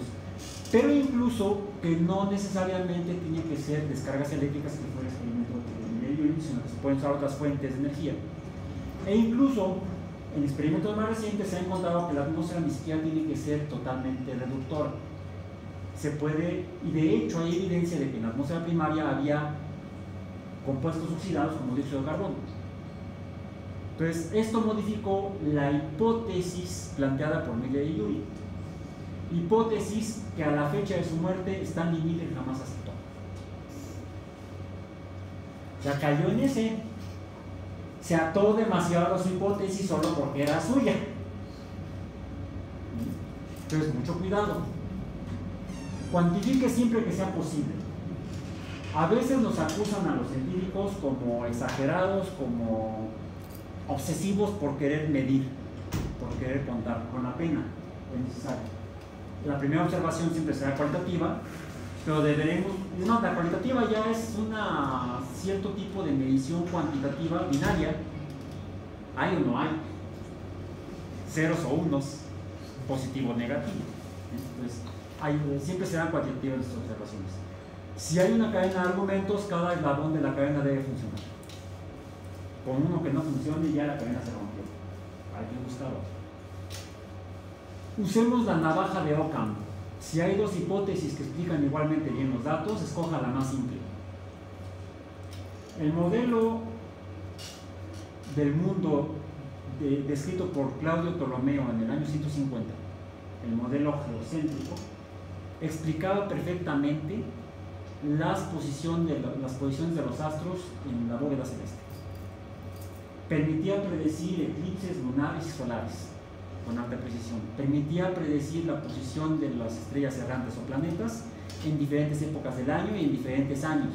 S1: pero incluso que no necesariamente tienen que ser descargas eléctricas que fue el se pueden usar otras fuentes de energía. E incluso en experimentos más recientes se ha encontrado que la atmósfera ni tiene que ser totalmente reductora. Se puede, y de hecho hay evidencia de que en la atmósfera primaria había compuestos oxidados como dióxido de carbono. Entonces, esto modificó la hipótesis planteada por Miller y Urey. Hipótesis que a la fecha de su muerte Stanley Miller jamás aceptó. Sea, cayó en ese. Se ató demasiado a su hipótesis solo porque era suya. Entonces, mucho cuidado. Cuantifique siempre que sea posible. A veces nos acusan a los científicos como exagerados, como obsesivos por querer medir, por querer contar con la pena. Es necesario. La primera observación siempre será cualitativa, pero deberemos, no, la cualitativa ya es una cierto tipo de medición cuantitativa binaria. Hay o no hay. Ceros o unos, positivo o negativo. Entonces, hay, siempre serán cuantitativas estas observaciones. Si hay una cadena de argumentos, cada eslabón de la cadena debe funcionar. Con uno que no funcione, ya la cadena se rompió. Que buscarlo. Usemos la navaja de Ockham. Si hay dos hipótesis que explican igualmente bien los datos, escoja la más simple. El modelo del mundo de- descrito por Claudio Ptolomeo en el año 150, el modelo geocéntrico, explicaba perfectamente las posiciones de los astros en la bóveda celeste. Permitía predecir eclipses lunares y solares con alta precisión. Permitía predecir la posición de las estrellas errantes o planetas en diferentes épocas del año y en diferentes años.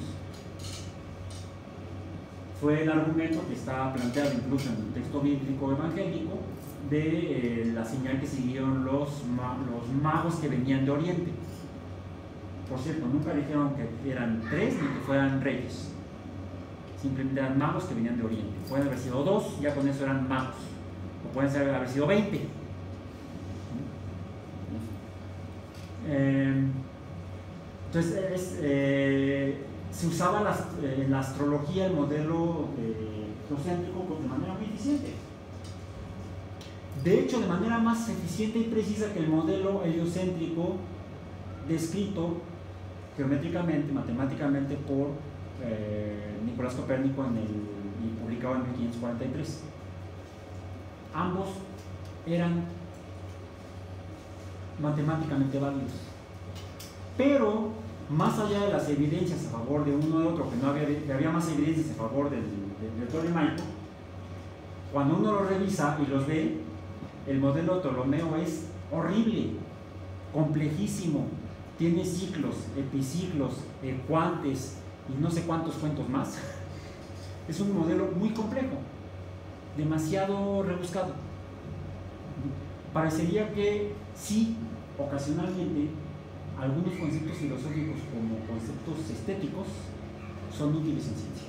S1: Fue el argumento que está planteado incluso en el texto bíblico evangélico de eh, la señal que siguieron los, ma- los magos que venían de Oriente. Por cierto, nunca dijeron que eran tres ni que fueran reyes. Simplemente eran magos que venían de Oriente. Pueden haber sido dos, ya con eso eran magos. O pueden haber sido veinte. Eh, entonces, es, eh, se usaba las- eh, la astrología el modelo eh, geocéntrico pues, de manera muy eficiente. De hecho, de manera más eficiente y precisa que el modelo heliocéntrico descrito geométricamente, matemáticamente por eh, Nicolás Copérnico en el, y publicado en 1543. Ambos eran matemáticamente válidos. Pero, más allá de las evidencias a favor de uno de otro, que no había, que había más evidencias a favor del, del, del tolemaico, cuando uno lo revisa y los ve, el modelo de Ptolomeo es horrible, complejísimo, tiene ciclos, epiciclos, ecuantes y no sé cuántos cuentos más. Es un modelo muy complejo, demasiado rebuscado. Parecería que sí, ocasionalmente, algunos conceptos filosóficos como conceptos estéticos son útiles en ciencia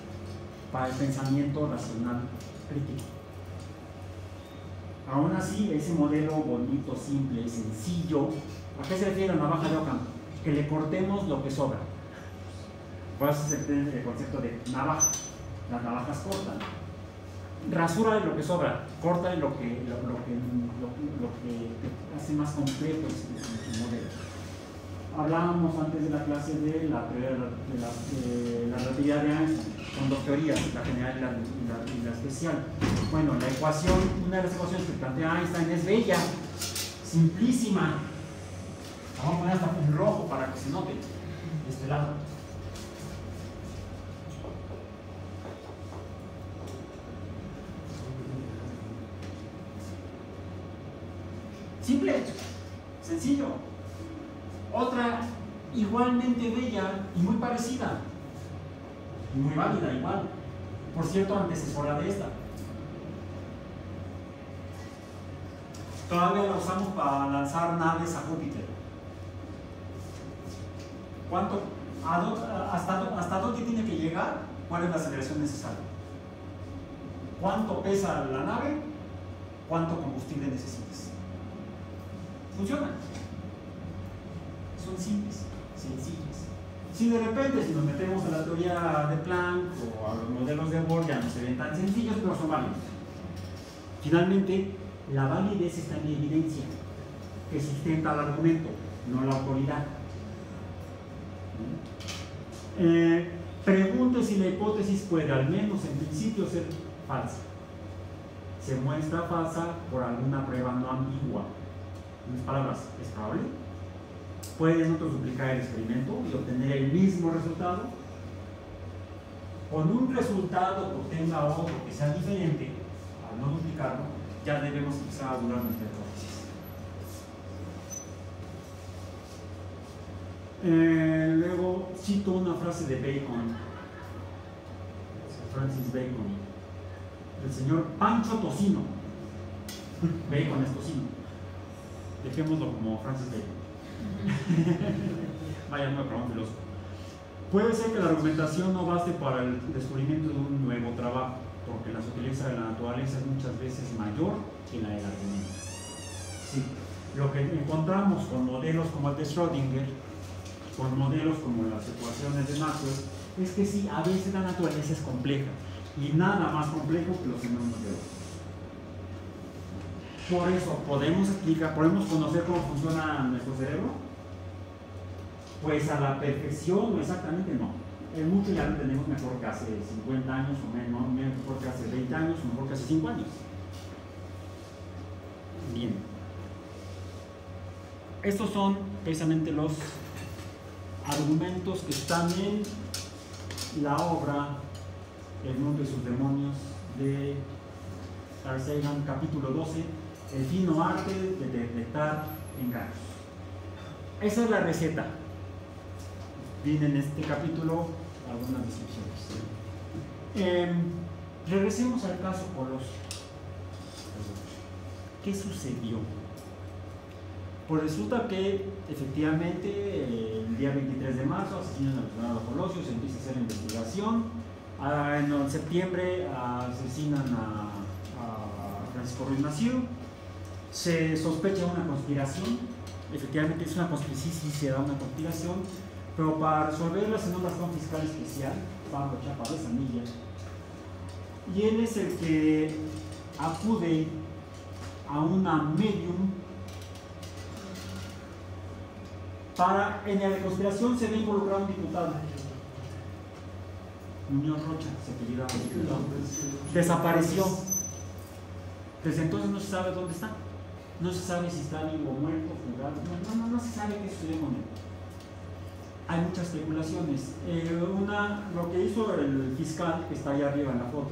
S1: para el pensamiento racional crítico. Aún así, ese modelo bonito, simple, sencillo, ¿a qué se refiere la navaja de Ockham? Que le cortemos lo que sobra. Por eso es el, el concepto de navaja. Las navajas cortan. Rasúrale lo que sobra, córtale lo que, lo, que, lo, que hace más complejo el, el modelo. Hablábamos antes de la clase de la, teoría de de de de Einstein, con dos teorías, la general y la, la- especial. Bueno, la ecuación, una de las ecuaciones que plantea Einstein es bella, simplísima. La Vamos a poner hasta en rojo para que se note de este lado. Simple, sencillo. Otra igualmente bella y muy parecida. Y muy válida igual. Por cierto, antecesora de esta. Todavía la usamos para lanzar naves a Júpiter. ¿Cuánto, ¿Hasta dónde tiene que llegar? ¿Cuál es la aceleración necesaria? ¿Cuánto pesa la nave? ¿Cuánto combustible necesitas? Funcionan. Son simples, sencillas. Si de repente, si nos metemos a la teoría de Planck o a los modelos de Bohr, ya no se ven tan sencillos, pero son válidos. Finalmente, la validez está en la evidencia que sustenta el argumento, no la autoridad. Eh, pregunte si la hipótesis puede, al menos en principio, ser falsa. Se muestra falsa por alguna prueba no ambigua. En otras palabras, ¿es probable? Pueden otros duplicar el experimento y obtener el mismo resultado. Con un resultado que obtenga otro que sea diferente, al no duplicarlo, ya debemos empezar a dudar nuestra hipótesis. Eh, luego cito una frase de Bacon, Francis Bacon, del señor Pancho Tocino. Bacon es tocino. Dejémoslo como Francis Bacon. Vaya nuevo para un filósofo. Puede ser que la argumentación no baste para el descubrimiento de un nuevo trabajo, porque la sutileza de la naturaleza es muchas veces mayor que la del argumento. Sí, lo que encontramos con modelos como el de Schrödinger, con modelos como las ecuaciones de Maxwell, es que sí, a veces la naturaleza es compleja y nada más complejo que los fenómenos de. Por eso, ¿podemos explicar, podemos conocer cómo funciona nuestro cerebro? Pues a la perfección, exactamente no. En mucho ya lo tenemos mejor que hace 50 años, o menos, mejor que hace 20 años, o mejor que hace 5 años. Bien. Estos son precisamente los argumentos que están en la obra El mundo y sus demonios de Carl capítulo 12, El fino arte de detectar engaños. Esa es la receta. Viene en este capítulo algunas descripciones. Eh, regresemos al caso Colosio. ¿Qué sucedió? Pues resulta que efectivamente el día 23 de marzo asesinan al senador Colosio, se empieza a hacer la investigación. Ah, en septiembre asesinan a, a Francisco Ruiz Massieu. Se sospecha una conspiración. Efectivamente es una conspiración, sí, sí se da una conspiración. Pero para resolverla se nombra un fiscal especial, Pablo Chapa de Sanilla. Y él es el que acude a una medium para, en la conspiración se ve involucrado un diputado. Muñoz Rocha se apellidaba el diputado. Desapareció. Desde entonces no se sabe dónde está. No se sabe si está vivo o muerto, fugado. No, no, no se sabe qué sucedió con él. Hay muchas especulaciones. Eh, una, lo que hizo el fiscal, que está ahí arriba en la foto,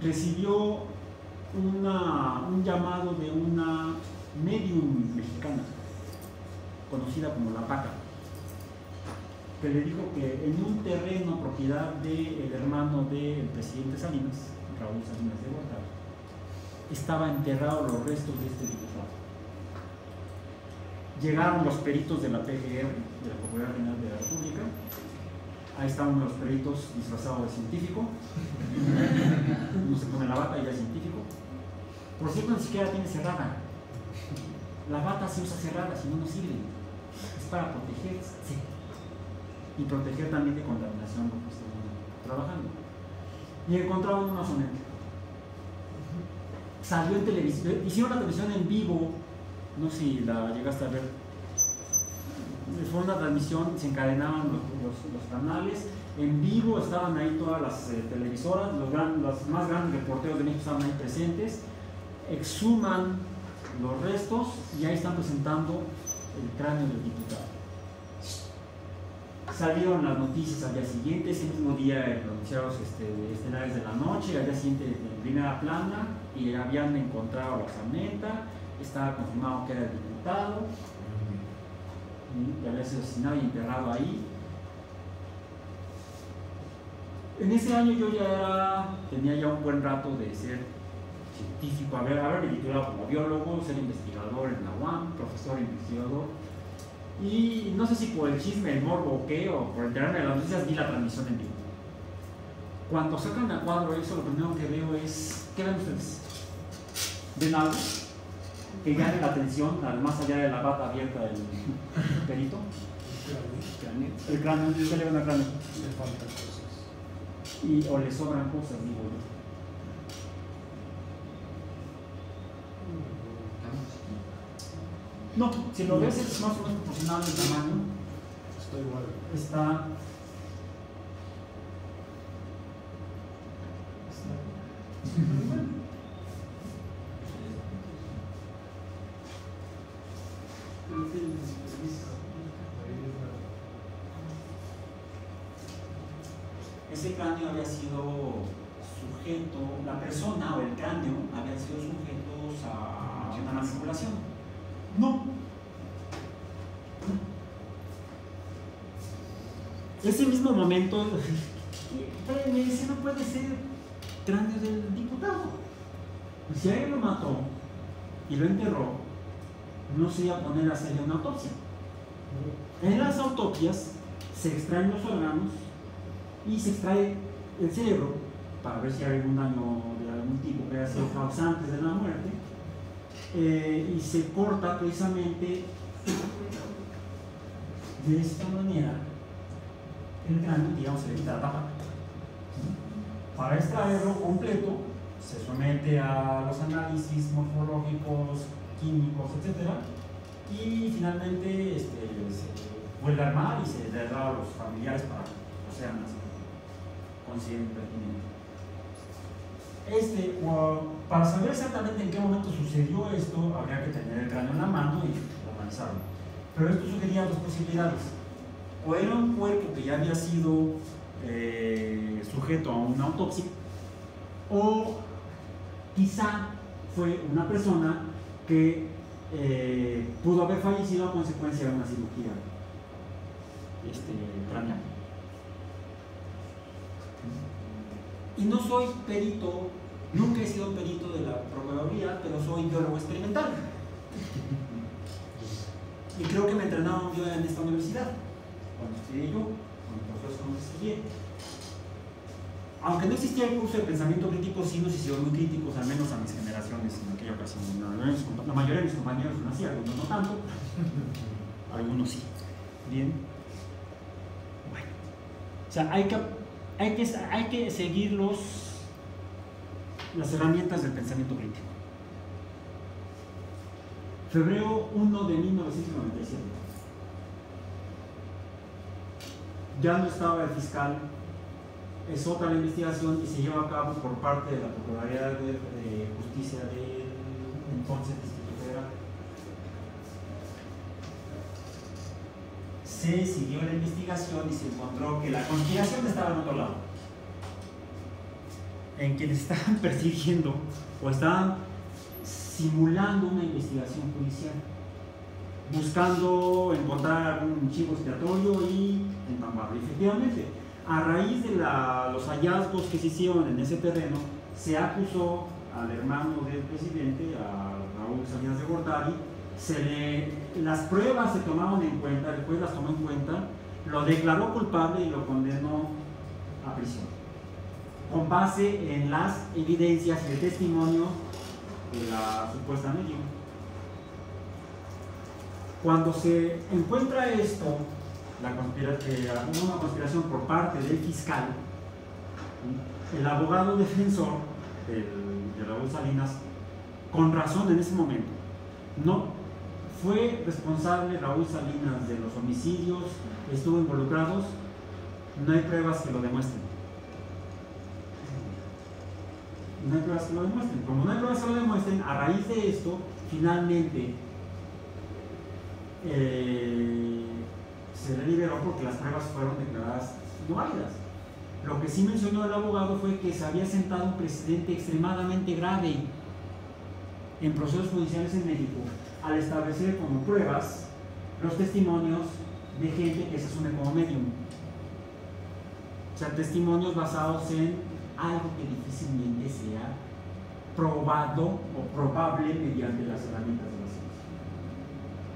S1: recibió un llamado de una medium mexicana conocida como La Paca, que le dijo que en un terreno propiedad del hermano del presidente Salinas, Raúl Salinas de Gortari, estaban enterrados los restos de este diputado. Llegaron los peritos de la PGR, de la Procuraduría General de la República, ahí de los peritos disfrazado de científico, uno se pone la bata y ya es científico. Por cierto, ni siquiera tiene cerrada. La bata se usa cerrada, si no, no sirve es para protegerse y proteger también de contaminación lo que están trabajando. Y encontraron una soneta. Salió en televisión, hicieron la televisión en vivo, no sé si la llegaste a ver. Fue una transmisión, se encadenaban los, los, los canales, en vivo estaban ahí todas las eh, televisoras, los, gran, los más grandes reporteros de México estaban ahí presentes, exhuman los restos y ahí están presentando el cráneo del diputado. Salieron las noticias al día siguiente, ese mismo día en noticiarios este, estelares de la noche, al día siguiente en primera plana, y habían encontrado la osamenta, estaba confirmado que era el diputado, y había sido asesinado y enterrado ahí. En ese año yo ya era, tenía ya un buen rato de ser científico, haber, titulado como biólogo, ser investigador en la UAM, profesor investigador. Y no sé si por el chisme, el morbo o qué, o por enterarme de las noticias, vi la transmisión en vivo. Cuando sacan a cuadro eso, lo primero que veo es, ¿qué ven ustedes? ¿Ven algo? Que llame la atención, más allá de la bata abierta del perito. El cráneo, ¿qué le ven al cráneo?
S3: Le faltan cosas.
S1: Y, o le sobran cosas, digo yo. No, si lo ves es más o menos proporcional el tamaño.
S3: Está igual.
S1: Está. Ese mismo momento, espérenme, ese no puede ser cráneo del diputado. Si alguien lo mató y lo enterró, no se iba a poner a hacerle una autopsia. En las autopsias se extraen los órganos y se extrae el cerebro para ver si hay algún daño de algún tipo que haya sido causante de la muerte eh, y se corta precisamente de esta manera el cráneo, digamos, se le quita la tapa. Para extraerlo completo se somete a los análisis morfológicos, químicos, etc. Y finalmente este, se vuelve a armar y se le da a los familiares para que sean consideren pertinente. Este, para saber exactamente en qué momento sucedió esto, habría que tener el cráneo en la mano y analizarlo. Pero esto sugería dos posibilidades. O era un cuerpo que ya había sido eh, sujeto a una autopsia, o quizá fue una persona que eh, pudo haber fallecido a consecuencia de una cirugía este, craneal. Y no soy perito, nunca he sido perito de la Procuraduría, pero soy biólogo experimental. Y creo que me entrenaron yo en esta universidad, cuando estudié yo, con el profesor. Aunque no existía el curso de pensamiento crítico, sí nos hicieron muy críticos, al menos a mis generaciones en aquella ocasión. La mayoría de mis compañeros son así, algunos no tanto, algunos sí. Bien. Bueno. O sea, hay que, hay que, hay que seguir los, las herramientas del pensamiento crítico. Febrero 1 de 1997. Ya no estaba el fiscal, es otra la investigación y se lleva a cabo por parte de la Procuraduría de, Justicia del entonces Distrito Federal. Se siguió la investigación y se encontró que la conspiración estaba en otro lado. En quienes estaban persiguiendo o estaban simulando una investigación judicial, buscando encontrar algún chivo expiatorio y entambarlo. Efectivamente, a raíz de los hallazgos que se hicieron en ese terreno, se acusó al hermano del presidente, a Raúl Salinas de Gortari, se le, las pruebas se tomaron en cuenta, el juez las tomó en cuenta, lo declaró culpable y lo condenó a prisión, con base en las evidencias y el testimonio de la supuesta medium. Cuando se encuentra esto, la hubo una conspiración por parte del fiscal, el abogado defensor de Raúl Salinas, con razón en ese momento, no fue responsable Raúl Salinas de los homicidios, estuvo involucrados, no hay pruebas que lo demuestren. No hay pruebas que lo demuestren. Como no hay pruebas que lo demuestren, a raíz de esto, finalmente eh, se le liberó porque las pruebas fueron declaradas no válidas. Lo que sí mencionó el abogado fue que se había sentado un precedente extremadamente grave en procesos judiciales en México al establecer como pruebas los testimonios de gente que se asume como medium. O sea, testimonios basados en algo que difícilmente sea probado o probable mediante las herramientas de.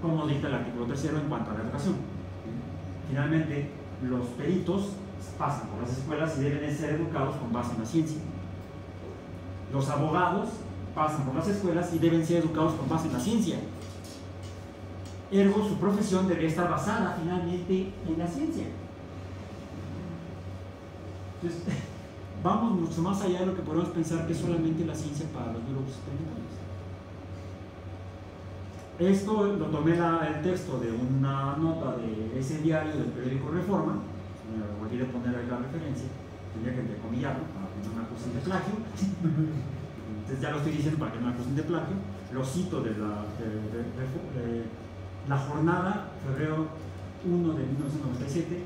S1: Como dicta el artículo tercero en cuanto a la educación. Finalmente, los peritos pasan por las escuelas y deben de ser educados con base en la ciencia. Los abogados pasan por las escuelas y deben ser educados con base en la ciencia. Ergo, su profesión debería estar basada finalmente en la ciencia. Entonces, vamos mucho más allá de lo que podemos pensar que es solamente la ciencia para los biólogos experimentales. Esto lo tomé la- el texto de una nota de ese diario del periódico Reforma, me olvidé poner ahí la referencia, tenía que entrecomillarlo para que no me acusen de plagio. Entonces ya lo estoy diciendo para que no me acusen de plagio. Lo cito de la, de- de- de- la jornada, febrero 1 de 1997,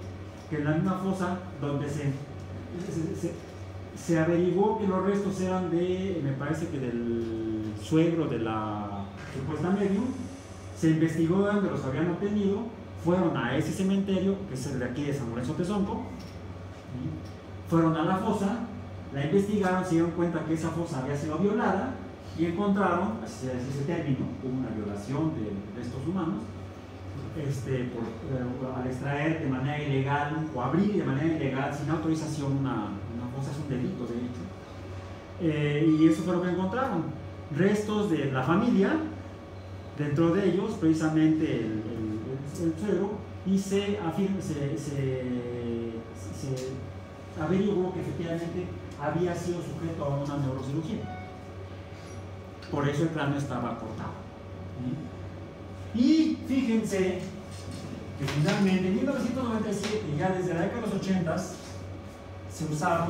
S1: que en la misma fosa donde se, se, se- se averiguó que los restos eran de, me parece que del suegro de la supuesta medium, se investigó de dónde los habían obtenido, fueron a ese cementerio, que es el de aquí de San Lorenzo Tezonco, fueron a la fosa, la investigaron, se dieron cuenta que esa fosa había sido violada y encontraron, así es ese término, hubo una violación de restos humanos, este, eh, al extraer de manera ilegal o abrir de manera ilegal sin autorización una, una fosa es un delito de hecho. Eh, y eso fue lo que encontraron, restos de la familia, dentro de ellos precisamente el, el, y se, afirma, averiguó que efectivamente había sido sujeto a una neurocirugía. Por eso el cráneo estaba cortado. Y fíjense que finalmente en 1997, ya desde la década de los 80, se usaron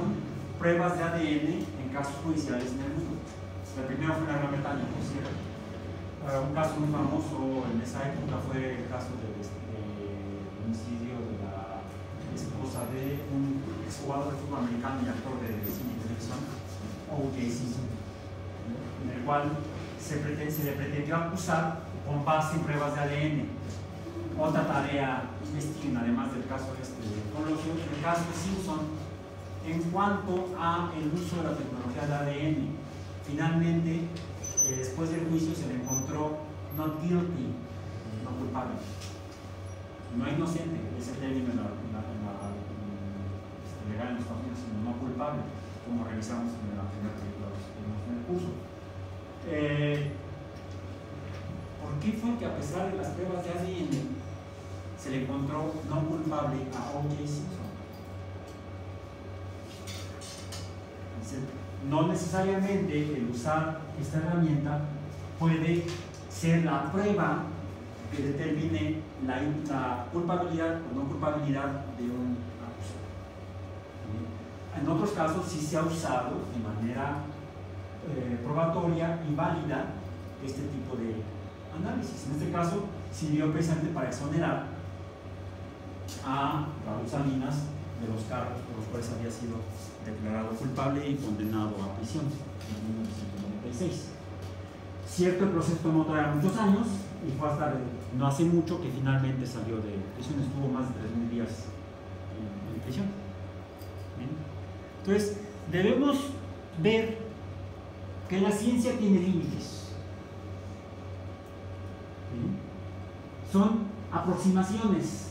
S1: pruebas de ADN en casos judiciales en el mundo. El primero fue en la Gran Bretaña, por cierto. Un caso muy famoso en esa época fue el caso del este, homicidio de la esposa de un exjugador de fútbol americano y actor de cine y televisión, O.J. Simpson, en el cual se, le pretendió acusar con base en pruebas de ADN. Otra tarea investiguen, además del caso este, el caso de Simpson, en cuanto a el uso de la tecnología del ADN. Finalmente, eh, después del juicio se le encontró not guilty, no culpable. No inocente, ese término en la, en la- en la- este, legal en los Estados Unidos, sino no culpable, como revisamos en la primera en el curso. Eh, ¿Por qué fue que a pesar de las pruebas de ADN se le encontró no culpable a O.J. Simpson? No necesariamente el usar esta herramienta puede ser la prueba que determine la, culpabilidad o no culpabilidad de un. ¿Sí? En otros casos sí se ha usado de manera eh, probatoria y válida este tipo de análisis. En este caso sirvió precisamente para exonerar a Raúl Salinas de los cargos por los cuales había sido declarado culpable y condenado a prisión en 1996. Cierto, el proceso tomó todavía muchos años y fue hasta no hace mucho que finalmente salió de prisión, estuvo más de 3.000 días en, prisión. Entonces, debemos ver que la ciencia tiene límites. Son aproximaciones.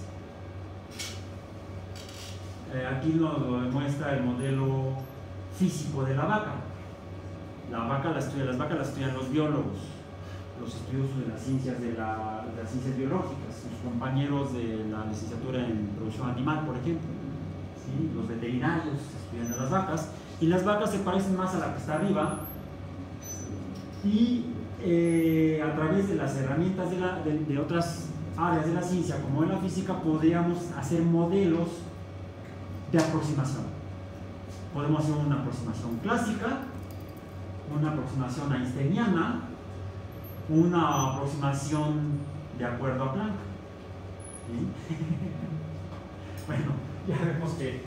S1: Eh, aquí nos lo demuestra el modelo físico de la vaca. La vaca la estudia, las vacas las estudian los biólogos, los estudiosos de las ciencias de, la- de las ciencias biológicas, sus compañeros de la licenciatura en producción animal, por ejemplo. Los veterinarios estudian a las vacas y las vacas se parecen más a la que está arriba y eh, a través de las herramientas de, de- de otras áreas de la ciencia, como en la física, podríamos hacer modelos de aproximación. Podemos hacer una aproximación clásica, una aproximación einsteiniana, una aproximación de acuerdo a Planck. Bueno, ya vemos que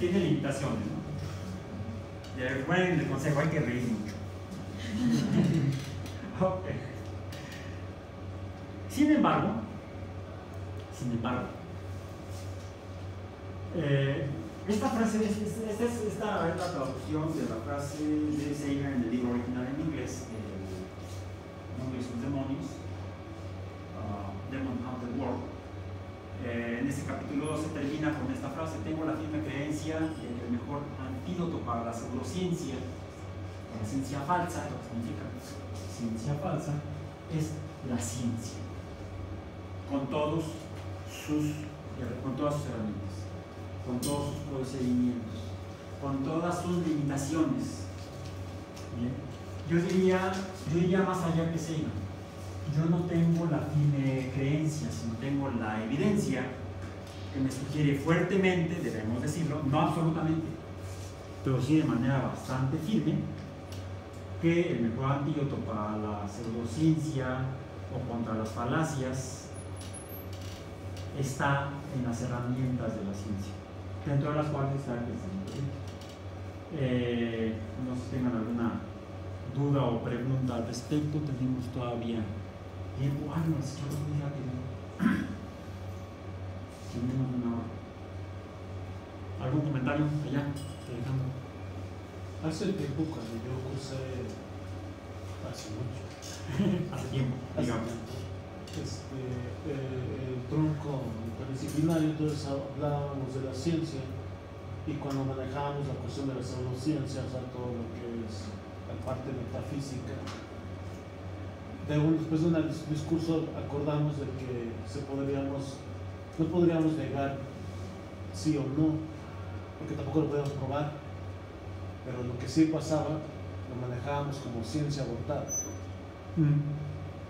S1: tiene limitaciones. ¿no? Ya recuerden el consejo, hay que reír mucho. Sin embargo, sin embargo, eh, esta frase, es- es- esta es, esta es la traducción de la frase de Sager en el libro original en inglés, y sus demonios, uh, Demon Hunted World. Eh, en ese capítulo se termina con esta frase, tengo la firme creencia de que el mejor antídoto para la pseudociencia, la ciencia falsa, lo que significa ciencia falsa, es la ciencia, con todos sus, con todas sus herramientas, con todos sus procedimientos, con todas sus limitaciones. Yo diría, yo diría más allá que Seigan. Yo no tengo la firme creencia, sino tengo la evidencia que me sugiere fuertemente, debemos decirlo, no absolutamente, pero sí de manera bastante firme, que el mejor antídoto para la pseudociencia o contra las falacias está en las herramientas de la ciencia, dentro de las cuales está. Eh, no sé si tengan alguna duda o pregunta al respecto, tenemos todavía tiempo. Ay, nos echamos muy rápido. Tenemos una hora. ¿Algún comentario allá? Alejandro?
S3: Hace tiempo cuando yo cursé, hace mucho,
S1: Hace tiempo, digamos.
S3: Este, eh, el tronco interdisciplinario, entonces hablábamos de la ciencia y cuando manejábamos la cuestión de la pseudociencia, o sea, todo lo que es la parte metafísica, de un, después de un dis- discurso acordamos de que no podríamos negar sí o no, porque tampoco lo podíamos probar, pero lo que sí pasaba lo manejábamos como ciencia abortada.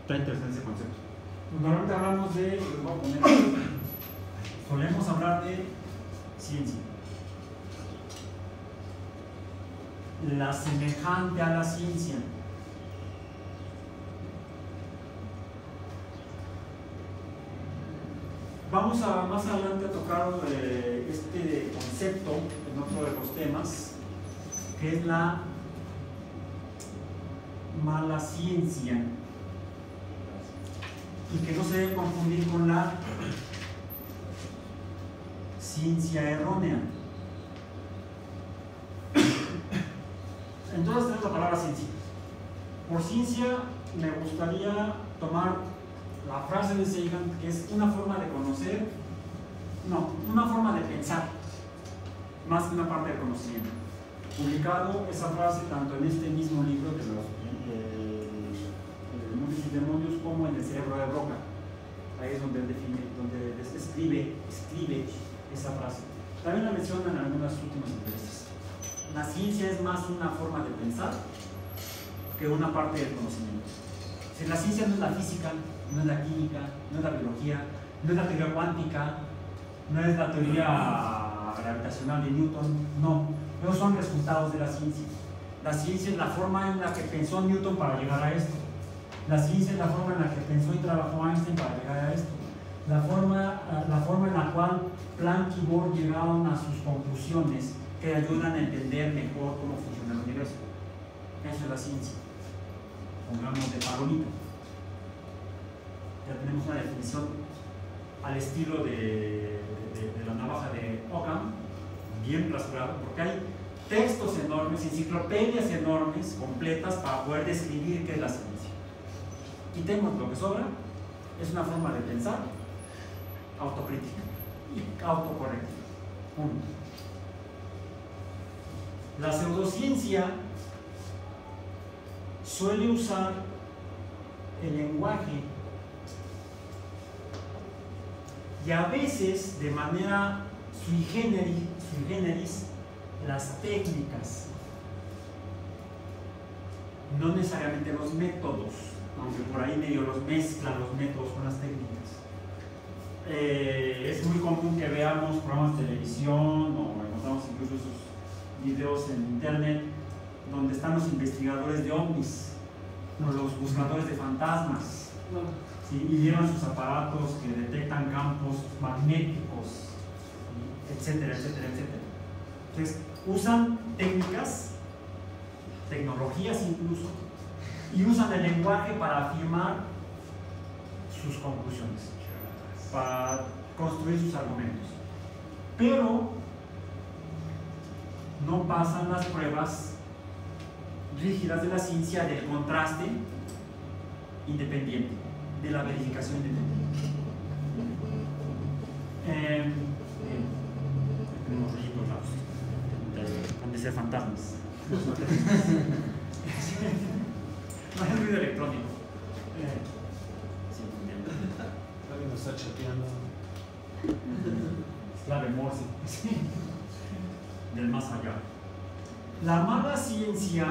S1: Está interesante ese concepto. Normalmente hablamos de, les voy a poner solemos hablar de ciencia. La semejante a la ciencia. Vamos a más adelante a tocar eh, este concepto en otro de los temas, que es la mala ciencia y que no se debe confundir con la ciencia errónea. Entonces tenemos la palabra ciencia. Por ciencia me gustaría tomar la frase de Sagan, que es una forma de conocer, no, una forma de pensar, más que una parte del conocimiento. Publicado esa frase tanto en este mismo libro de los Demonios como en el cerebro de Broca. Ahí es donde él define, donde escribe, escribe esa frase. También la menciona en algunas últimas entrevistas. La ciencia es más una forma de pensar que una parte del conocimiento. Si la ciencia no es la física, no es la química, no es la biología, no es la teoría cuántica, no es la teoría gravitacional de Newton, no. Esos son resultados de la ciencia. La ciencia es la forma en la que pensó Newton para llegar a esto. La ciencia es la forma en la que pensó y trabajó Einstein para llegar a esto. La forma, la forma en la cual Planck y Bohr llegaron a sus conclusiones que ayudan a entender mejor cómo funciona el universo. Eso es la ciencia. Pongamos de palomita. Ya tenemos una definición al estilo de, la navaja de Ockham, bien rasurado, porque hay textos enormes, enciclopedias enormes, completas, para poder describir qué es la ciencia. Quitemos lo que sobra, es una forma de pensar autocrítica y autocorrectiva. Punto. La pseudociencia suele usar el lenguaje y a veces de manera sui generis, sui generis las técnicas, no necesariamente los métodos, aunque por ahí medio los mezclan los métodos con las técnicas. Eh, es muy común que veamos programas de televisión o encontramos incluso esos videos en internet donde están los investigadores de ovnis, los buscadores de fantasmas, y llevan sus aparatos que detectan campos magnéticos, etcétera, etcétera, etcétera. Entonces, usan técnicas, tecnologías incluso, y usan el lenguaje para afirmar sus conclusiones, para construir sus argumentos. Pero no pasan las pruebas rígidas de la ciencia del contraste independiente, de la verificación independiente. Eh, tenemos han de ser fantasmas. No es ruido electrónico. Sí.
S3: Alguien nos está chateando.
S1: Es clave Morse. Sí. Del más allá. La mala ciencia,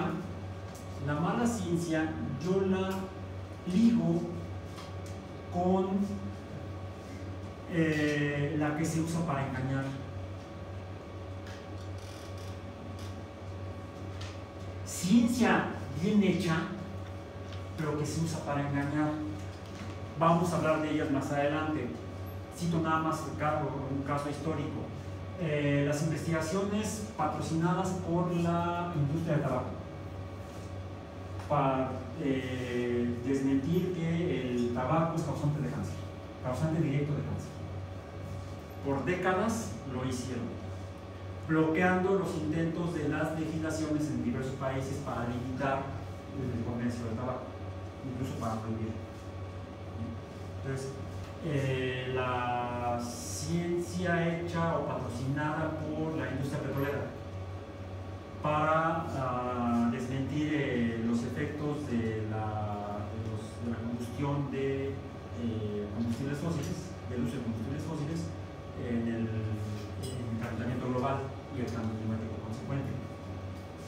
S1: la mala ciencia, yo la ligo con eh, la que se usa para engañar. Ciencia bien hecha, pero que se usa para engañar. Vamos a hablar de ellas más adelante. Cito nada más un caso, un caso histórico. Eh, las investigaciones patrocinadas por la industria del tabaco para eh, desmentir que el tabaco es causante de cáncer, causante directo de cáncer. Por décadas lo hicieron, bloqueando los intentos de las legislaciones en diversos países para limitar el comercio del tabaco, incluso para prohibir. Entonces, eh, la ciencia hecha o patrocinada por la industria petrolera para uh, desmentir eh, los efectos de la combustión de eh, combustibles fósiles, del uso de combustibles fósiles en el, en el calentamiento global y el cambio climático consecuente.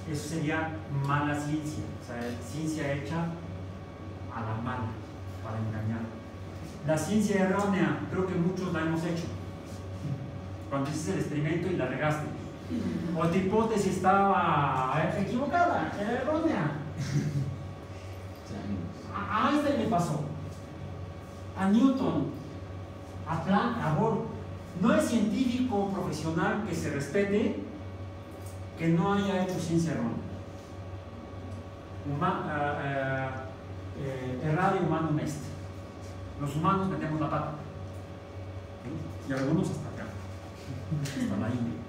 S1: Eso sería mala ciencia, o sea, ciencia hecha a la mala, para engañar. La ciencia errónea, creo que muchos la hemos hecho. Cuando hiciste el experimento y la regaste. O tu hipótesis estaba equivocada, era errónea. A Einstein le pasó, a Newton, a Planck, a Bohr. No es científico profesional que se respete que no haya hecho ciencia errónea. Huma, uh, uh, errare humanum est. Los humanos metemos la pata. Y algunos hasta acá, hasta la India.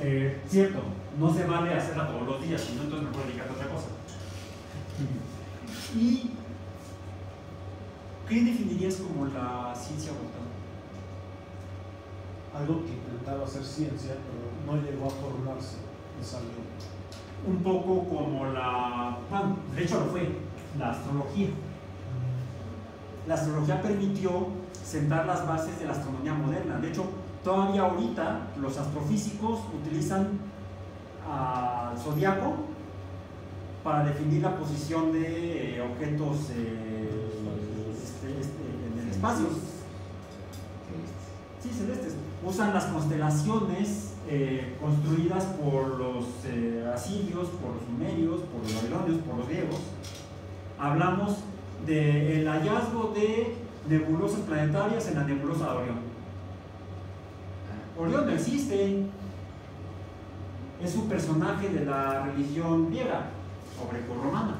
S1: Eh, cierto, no se vale hacerla todos los días, sino entonces me puedo dedicar a otra cosa. ¿Y qué definirías como la ciencia abortada?
S3: Algo que intentaba hacer ciencia, pero no llegó a formarse y salió.
S1: Un poco como la. Bueno, de hecho lo fue, la astrología. La astrología permitió sentar las bases de la astronomía moderna. De hecho, todavía ahorita los astrofísicos utilizan al zodiaco para definir la posición de eh, objetos eh, este, este, en el espacio. Sí, celestes. Usan las constelaciones eh, construidas por los eh, asirios, por los sumerios, por los babilonios, por los griegos. Hablamos del hallazgo de nebulosas planetarias en la nebulosa de Orión. Orión no existe. Es un personaje de la religión griega o greco-romana.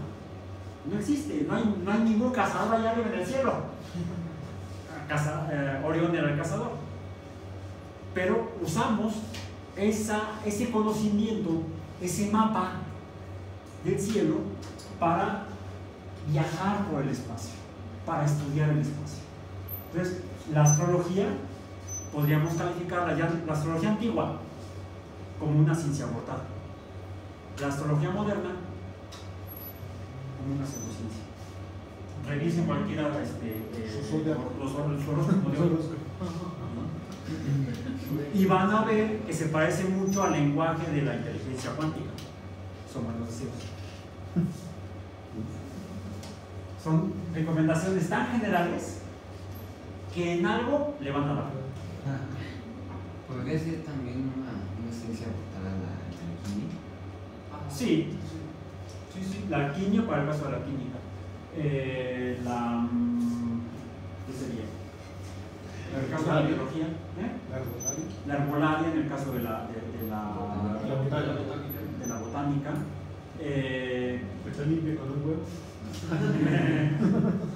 S1: No existe, no hay, no hay ningún cazador allá arriba en el cielo. Eh, Orión era el cazador. Pero usamos esa, ese conocimiento, ese mapa del cielo para viajar por el espacio, para estudiar el espacio. Entonces, la astrología, podríamos calificarla ya, la astrología antigua, como una ciencia abortada. La astrología moderna, como una pseudociencia. Revisen cualquiera este, eh, los, horóscopos. Y van a ver que se parece mucho al lenguaje de la inteligencia cuántica. Somos los deseos. Son recomendaciones tan generales que en algo levantan la mano.
S2: ¿Podría ser también una, una ciencia abortada la alquimia?
S1: Sí, sí, sí, la alquimia para el caso de la química. Eh, la. mm, ¿Qué sería? En el caso de la biología. ¿eh?
S3: La
S1: herbolaria en el caso de la, de, de la,
S3: La botánica.
S1: de la botánica. Eh,
S3: Que se limpia con un huevo.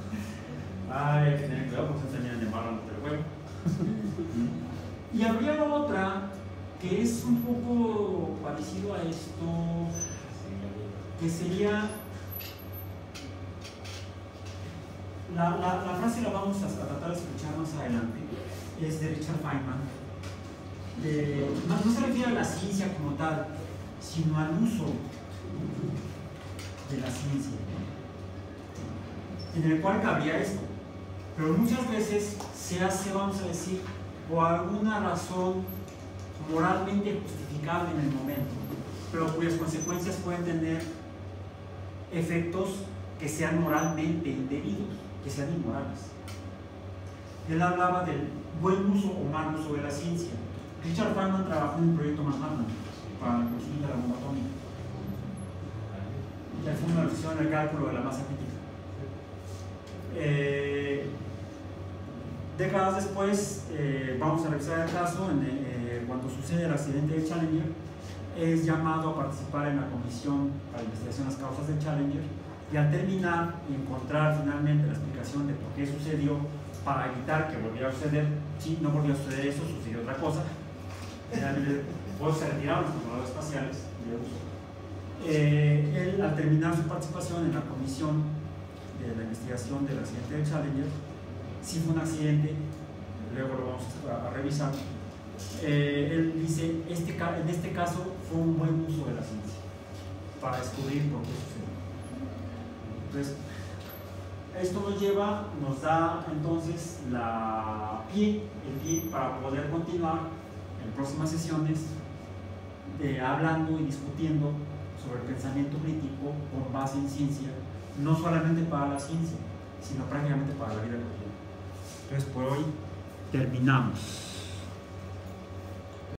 S1: Ay, hay que tener cuidado porque se terminan embarrando el huevo. Y habría otra que es un poco parecido a esto, que sería. La, frase la vamos a, tratar de escuchar más adelante, es de Richard Feynman. No, no se refiere a la ciencia como tal, sino al uso de la ciencia, en el cual cabría esto. Pero muchas veces se hace, vamos a decir, por alguna razón moralmente justificable en el momento, pero cuyas consecuencias pueden tener efectos que sean moralmente indebidos, que sean inmorales. Él hablaba del buen uso o mal uso de la ciencia. Richard Feynman trabajó en el proyecto Manhattan para construir la bomba atómica. Él fue una decisión en el cálculo de la masa crítica. Eh, décadas después, eh, vamos a revisar el caso, eh, cuando sucede el accidente de Challenger, es llamado a participar en la comisión para investigación de las causas de Challenger y al terminar y encontrar finalmente la explicación de por qué sucedió para evitar que volviera a suceder, si no volvió a suceder eso, sucedió otra cosa. Finalmente, pues, se retiraron los controladores espaciales de uso. Eh, él, al terminar su participación en la comisión de la investigación del accidente de Challenger, sí fue un accidente, luego lo vamos a, a revisar. Eh, él dice, este, en este caso fue un buen uso de la ciencia para descubrir por qué sucedió. Entonces, esto nos lleva, nos da entonces la pie, el pie para poder continuar en próximas sesiones de, hablando y discutiendo sobre el pensamiento crítico con base en ciencia, no solamente para la ciencia, sino prácticamente para la vida cotidiana. Entonces, por hoy terminamos.